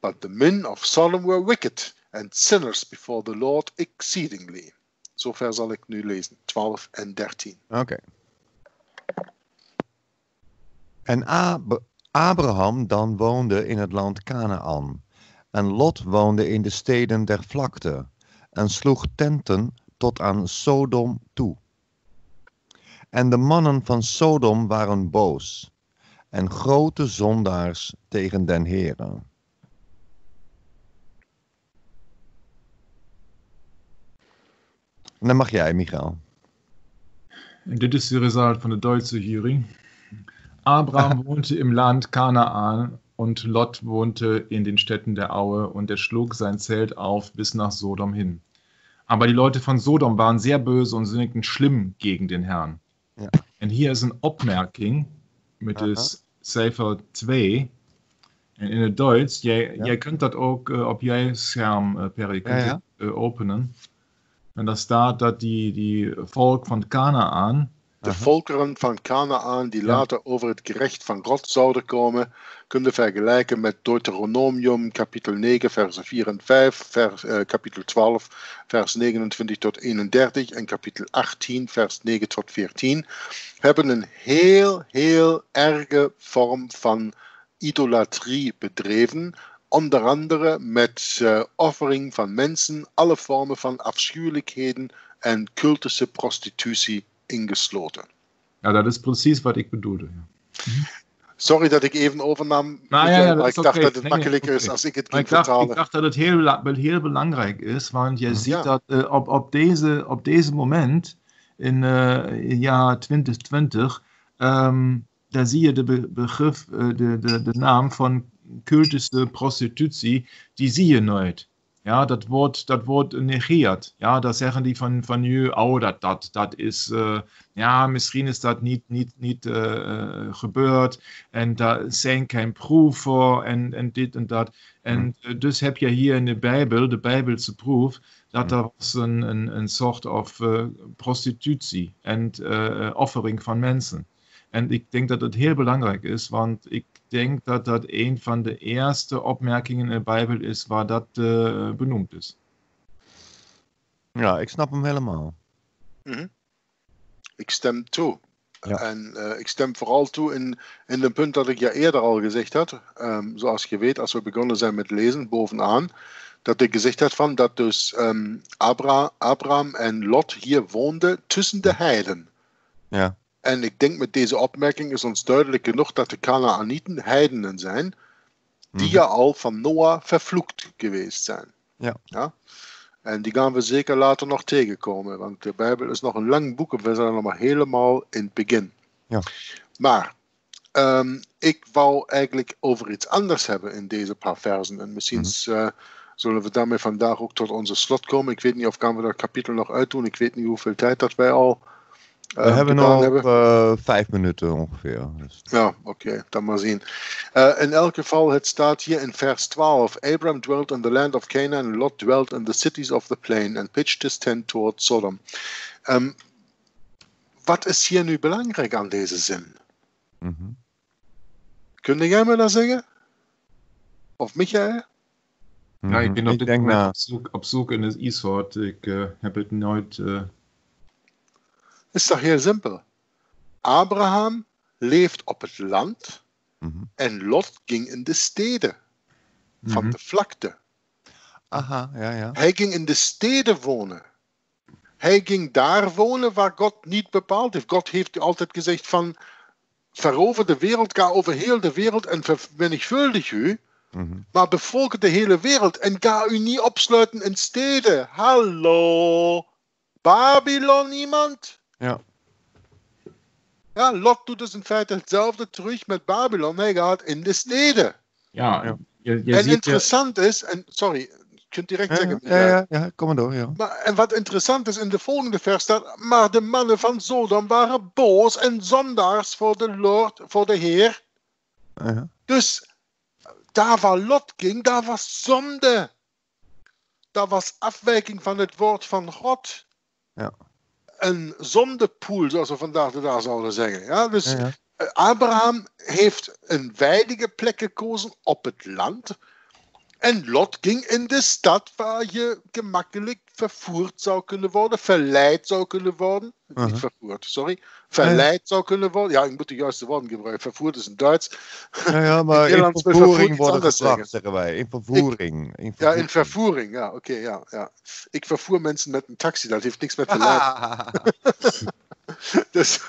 But the men of Sodom were wicked, and sinners before the Lord exceedingly. Zover zal ik nu lezen, 12 en 13. Oké. En Ab- Abraham dan woonde in het land Canaan. En Lot woonde in de steden der vlakte. En sloeg tenten tot aan Sodom toe. En de mannen van Sodom waren boos. En grote zondaars tegen den Heere. En dan mag jij, Michael. En dit is het result van de Duitse Hearing. Abraham wohnte im Land Kanaan und Lot wohnte in den Städten der Aue und er schlug sein Zelt auf bis nach Sodom hin. Aber die Leute von Sodom waren sehr böse und sündigten schlimm gegen den Herrn. Ja. En hier is een opmerking met Aha. de cijfer 2. En in het Duits, jij, Ja. jij kunt dat ook eh, op jij scherm, eh, Perry, je kunt Ja, ja. het, eh, openen. En daar staat dat die, die volk van Kanaan, De Aha. volkeren van Canaan die Ja. later over het gerecht van God zouden komen, kunnen vergelijken met Deuteronomium kapitel 9 vers 4 en 5, vers, eh, kapitel 12 vers 29 tot 31 en kapitel 18 vers 9 tot 14, hebben een heel, heel erge vorm van idolatrie bedreven. Onder andere met eh, offering van mensen, alle vormen van afschuwelijkheden en cultische prostitutie ingesloten. ja, dat is precies wat ik bedoelde. ja. Sorry dat ik even overnam, Nou, ja, ja, maar ik dacht oké. dat het Nee, makkelijker is oké. als ik het Maar ging ik dacht, vertalen. ik dacht dat het heel, heel belangrijk is, want je ziet dat eh, op, op, deze, op deze moment, in het jaar 2020, ehm, daar zie je de be- begrip, eh, de, de, de naam van cultische prostitutie, die zie je nooit. Ja, dat wordt, dat wordt negeerd. Ja, daar zeggen die van, van nu, oh, dat, dat, dat is, eh, ja, misschien is dat niet, niet, niet eh, eh, gebeurd. En daar zijn geen proef voor en, en dit en dat. En eh, dus heb je hier in de Bijbel, de Bijbelse proef, dat er was een, een, een soort of prostitutie en offering van mensen. En ik denk dat het heel belangrijk is, want ik denk dat dat een van de eerste opmerkingen in de Bijbel is waar dat eh, benoemd is. Ja, ik snap hem helemaal. Ik stem toe. Ja. En eh, ik stem vooral toe in, in een punt dat ik ja eerder al gezegd had. Ehm, zoals je weet, als we begonnen zijn met lezen, bovenaan. Dat ik gezegd had van dat dus ehm, Abra, Abraham en Lot hier woonden tussen de heiden. Ja. En ik denk met deze opmerking is ons duidelijk genoeg dat de Canaanieten heidenen zijn. Die Mhm. ja al van Noah vervloekt geweest zijn. Ja. En die gaan we zeker later nog tegenkomen, want de Bijbel is nog een lang boek en we zijn nog maar helemaal in het begin. Ja. Maar ehm, ik wou eigenlijk over iets anders hebben in deze paar versen. En misschien eh, zullen we daarmee vandaag ook tot onze slot komen. Ik weet niet of gaan we dat kapitel nog uitdoen. Ik weet niet hoeveel tijd dat wij al We hebben gedaan nog hebben. eh, vijf minuten ongeveer. Dus. Ja, oké, dan maar zien. Eh, in elk geval, het staat hier in vers 12. Abram dwelt in the land of Canaan and Lot dwelt in the cities of the plain and pitched his tent toward Sodom. Ehm, wat is hier nu belangrijk aan deze zin? Mhm. Kun jij me dat zeggen? Of Michael? Ja, ik Mhm. ben op dit denk moment na. op, zoek, op zoek in het e-soort. Ik eh, heb het nooit. Is toch heel simpel? Abraham leeft op het land Mhm. en Lot ging in de steden van mhm. de vlakte. Aha, ja, ja. Hij ging in de steden wonen. Hij ging daar wonen waar God niet bepaald heeft. God heeft altijd gezegd van verover de wereld, ga over heel de wereld en vermenigvuldig u, Mhm. maar bevolk de hele wereld en ga u niet opsluiten in steden. Hallo, Babylon iemand? Ja. Ja, Lot doet dus in feite hetzelfde terug met Babylon. Hij gaat in de steden. Ja, Ja. je, je en ziet ja, interessant is, en sorry, je kunt direct Ja, zeggen. ja, ja, ja, kom maar door, ja. Maar, en wat interessant is, in de volgende vers staat, maar de mannen van Sodom waren boos en zondaars voor de Lord, voor de Heer. Aha. Dus daar waar Lot ging, daar was zonde. Daar was afwijking van het woord van God. Ja. Een zondepoel, zoals we vandaag de dag zouden zeggen. Ja, dus Ja, ja. eh, Abraham heeft een veilige plek gekozen op het land. En Lot ging in de stad waar je gemakkelijk vervoerd zou kunnen worden, verleid zou kunnen worden. Uh-huh. Niet vervoerd, sorry. Verleid zou kunnen worden. Ja, ik moet de juiste woorden gebruiken. Vervoerd is in Duits. Ja, ja, maar in met vervoering worden gebracht, zeggen. zeggen wij. In vervoering. In Ja, in vervoering. Ja, oké, ja, ja. Ik vervoer mensen met een taxi, dat heeft niks met verleid. Dus,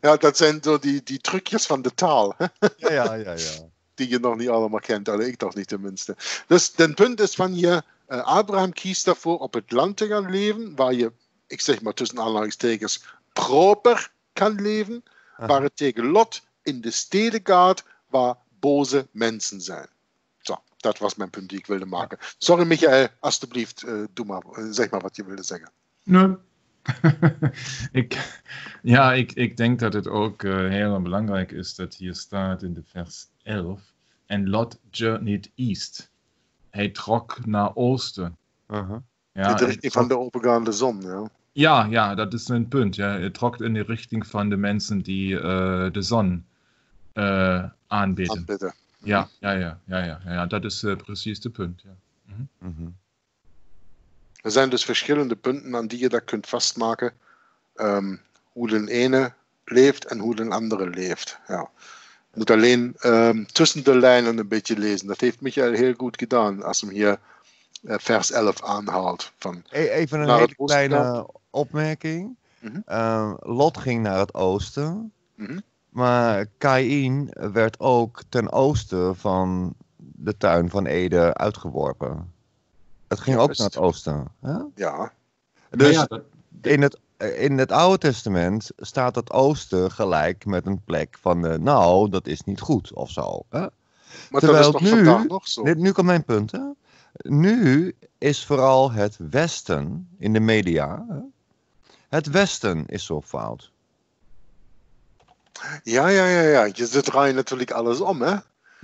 ja, dat zijn zo die, die trucjes van de taal. ja, ja, ja, ja. die je nog niet allemaal kent, alleen ik toch niet tenminste. Dus het punt is van je, eh, Abraham kiest daarvoor op het land te gaan leven, waar je, ik zeg maar tussen aanhalingstekens, proper kan leven, waar het tegen Lot in de steden gaat, waar boze mensen zijn. Zo, dat was mijn punt die ik wilde maken. Sorry Michael, alstublieft, eh, doe maar, eh, zeg maar wat je wilde zeggen. Nee. ik, ja, ik, ik denk dat het ook eh, heel belangrijk is dat hier staat in de vers 11. En Lot journeyed east. Hij trok naar oosten. Uh-huh. Ja, in de hij richting van trok- de opengaande zon. Ja. ja, ja, dat is een punt. Ja. Hij trok in de richting van de mensen die eh, de zon eh aanbidden. Aanbidden. Ja, ja, ja, ja, ja, ja, dat is eh, precies het punt. Ja. Mhm. Er zijn dus verschillende punten aan die je dat kunt vastmaken. ehm, hoe de ene leeft en hoe de andere leeft. Ja. Je moet alleen ehm, tussen de lijnen een beetje lezen. Dat heeft Michael heel goed gedaan als hem hier eh, vers 11 aanhaalt. Van, E- Even een hele kleine opmerking. Mhm. Eh, Lot ging naar het oosten. Mhm. Maar Kain werd ook ten oosten van de tuin van Ede uitgeworpen. Het ging ook naar het oosten. Hè? ja, Dus ja, dat, in, het, in het Oude Testament staat het oosten gelijk met een plek van, de, nou, dat is niet goed of zo. Hè? maar Terwijl dat is nu- nog zo. Dit, nu komt mijn punt. Hè? Nu is vooral het Westen in de media. Hè? Het Westen is zo fout. Ja, ja, ja, ja. Je ze draaien natuurlijk alles om, hè?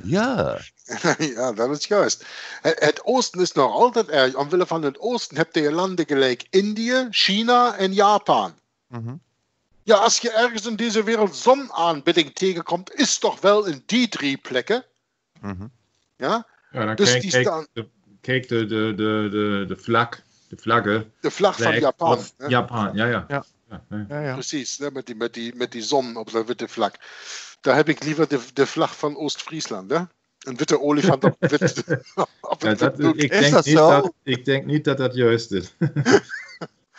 Ja. ja, dat is juist. Het, het oosten is nog altijd erg. Omwille van het oosten heb je landen gelijk Indië, China en Japan. Mhm. Ja, als je ergens in deze wereld zonaanbidding tegenkomt, is toch wel in die drie plekken. Mhm. Ja? ja, dan Dus kijk, die kijk staan- de, kijk de, de, de, de, de vlag, de vlaggen. De vlag van Japan. hè? Japan, ja, ja. Ja. ja, ja. Ja, ja. Precies, hè, met, die, met, die, met die zon op dat witte vlak. Daar heb ik liever de, de vlag van Oost-Friesland. Hè? Een witte olifant op, wit, op Ja, een dat, wit doek. ik, Is denk dat niet zo? Dat, ik denk niet dat dat juist is.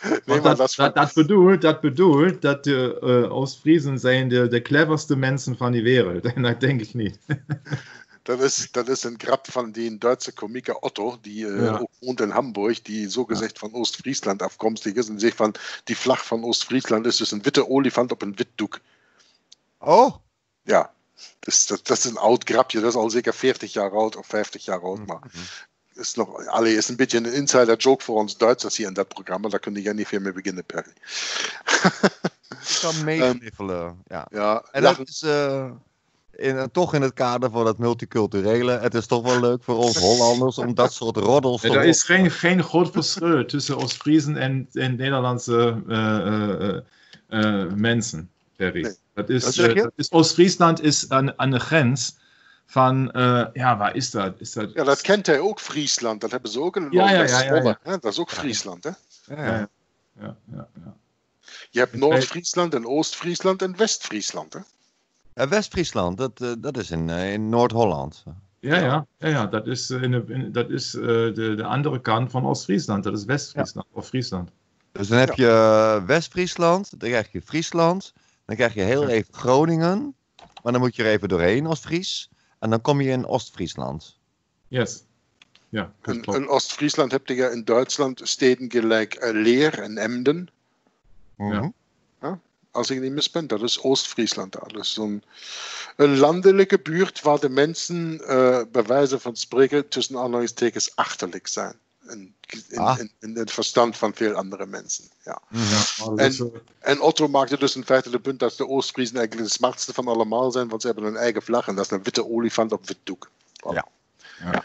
Nee, Want maar dat, dat is dat, van- dat bedoelt, dat bedoelt dat de eh, Oost-Friesen zijn de, de cleverste mensen van die wereld. En dat denk ik niet. Dat is, dat is een grap van die Duitse komiker Otto, die eh, Ja. ook woont in Hamburg, die zogezegd van Oost-Friesland afkomstig is. En zegt van, die vlag van Oost-Friesland is dus een witte olifant op een wit doek. Oh. Ja, dat, dat is een oud grapje. Dat is al zeker 40 jaar oud of 50 jaar oud. Maar is, nog, allee, is een beetje een insider joke voor ons Duitsers hier in dat programma. Daar kun je niet veel mee beginnen, Perry. Ik kan meegniffelen. ja. Ja, En lachen. dat is eh, in, toch in het kader van het multiculturele. Het is toch wel leuk voor ons Hollanders om dat soort roddels te Er is geen, geen groot verschil tussen Oost-Friesen en, en Nederlandse eh, eh, eh, eh, mensen, Perry. Nee. Dat is, Wat zeg je? eh, dat is Oost-Friesland is aan, aan de grens van, eh, ja, waar is dat? Is dat ja, dat kent hij ook, Friesland. Dat hebben ze ook in Ja, ja, ja, ja, ja. Dat is ook Friesland, hè? Ja, Ja, ja. ja, ja, ja. Je hebt Noord-Friesland en Oost-Friesland en West-Friesland, hè? West-Friesland, dat, eh, dat is in, eh, in Noord-Holland. Ja, ja, ja, ja, dat is, in de, in, dat is eh, de, de andere kant van Oost-Friesland. Dat is West-Friesland of Friesland. Dus dan heb je West-Friesland, dan krijg je Friesland, dan krijg je heel Ja. even Groningen, maar dan moet je er even doorheen als Fries. En dan kom je in Oost-Friesland. Yes. Ja, In, Oost-Friesland heb je in Duitsland steden gelijk eh, Leer en Emden. Mhm. Als ik niet mis ben, dat is Oost-Friesland. daar. Dus zo'n een landelijke buurt waar de mensen eh, bij wijze van spreken tussen aanhalingstekens achterlijk zijn. In, in, Ah. in, in het verstand van veel andere mensen. Ja. Ja, is, En Otto maakte dus in feite de punt dat de Oost-Friesen eigenlijk de smartste van allemaal zijn, want ze hebben een eigen vlag en dat is een witte olifant op wit doek. Voilà. Ja. Ja.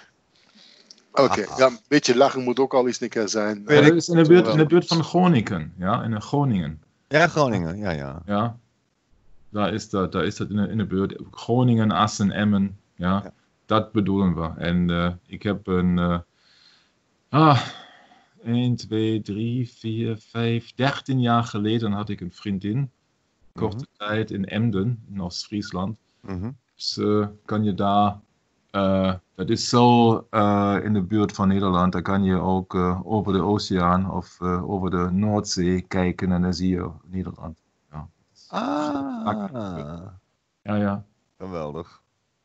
Oké, Ah. ja, een beetje lachen moet ook al eens een keer zijn. Ja, dat is in de, buurt, in de buurt van Groningen. Ja, in de Groningen. Ja, Groningen, ja, ja. Ja. Daar is dat, daar is dat in de, in de buurt. Groningen, Assen, Emmen. Ja. Ja. dat bedoelen we. En eh, ik heb een. eh, ah, 1, 2, 3, 4, 5, 13 jaar geleden had ik een vriendin. Korte tijd in Emden, in Oost-Friesland. Mhm. Dus eh, kan je daar. eh, dat is zo eh, in de buurt van Nederland. Daar kan je ook over de oceaan of over de Noordzee kijken en dan zie je Nederland. Ah, Ja, ja. geweldig.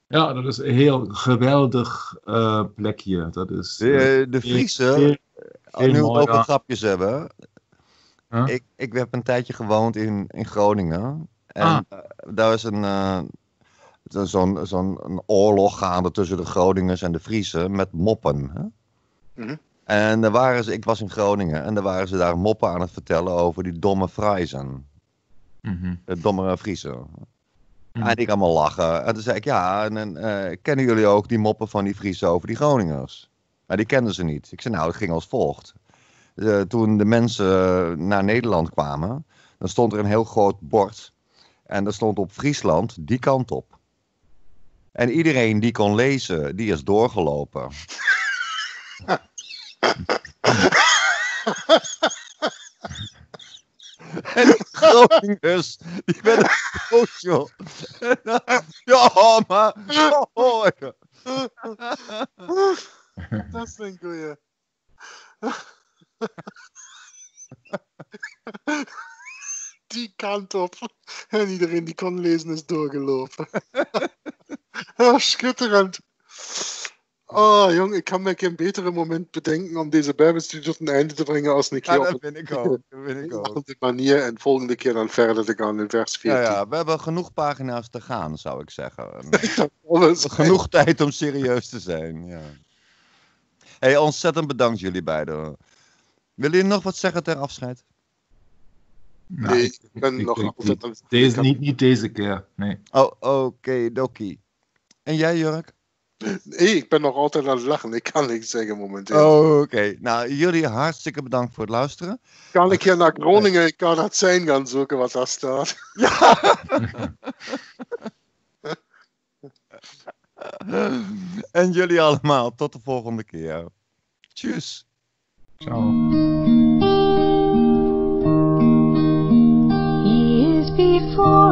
Ja, dat is een heel geweldig eh, plekje. Dat is. De, eh, eh, de Friese, we nu mooi, over ja. grapjes hebben. Huh? Ik, ik heb een tijdje gewoond in, in Groningen. En Ah. daar is een, eh, zo- zo'n zo'n een oorlog gaande tussen de Groningers en de Friesen met moppen. Hè? Mhm. En daar waren ze, ik was in Groningen en daar waren ze daar moppen aan het vertellen over die domme Friesen. Mhm. De domme Friesen. Mhm. En ik allemaal lachen. En toen zei ik, ja, en, en, eh, kennen jullie ook die moppen van die Friesen over die Groningers? Maar die kenden ze niet. Ik zei, nou, het ging als volgt. Eh, toen de mensen naar Nederland kwamen, dan stond er een heel groot bord. En daar stond op Friesland die kant op. En iedereen die kon lezen, die is doorgelopen. En die Groningers, die werden boos, joh. Ja, maar... Oh, ja. Dat is een goeie. Die kant op. En iedereen die kon lezen is doorgelopen. Ja, schitterend. Oh, jong, ik kan me geen betere moment bedenken om deze Bijbelstudie tot een einde te brengen als een keer Ja, dat vind ik ook. Dat vind ik een ook. andere manier en volgende keer dan verder te gaan in vers 14. Ja, ja, we hebben genoeg pagina's te gaan, zou ik zeggen. Alles. genoeg tijd om serieus te zijn, ja. Hey, ontzettend bedankt jullie beiden. Willen jullie nog wat zeggen ter afscheid? Nou, Nee, ik- ben ik- nog ik- altijd Deze, niet, niet deze keer, nee. Oh, oké, dokie. En jij, Jurk? Nee, ik ben nog altijd aan het lachen. Ik kan niks zeggen momenteel. Oké, nou, jullie hartstikke bedankt voor het luisteren. Kan ik hier naar Groningen? Ik kan het zijn gaan zoeken wat daar staat. En jullie allemaal, tot de volgende keer. Tjus. Ciao. He is before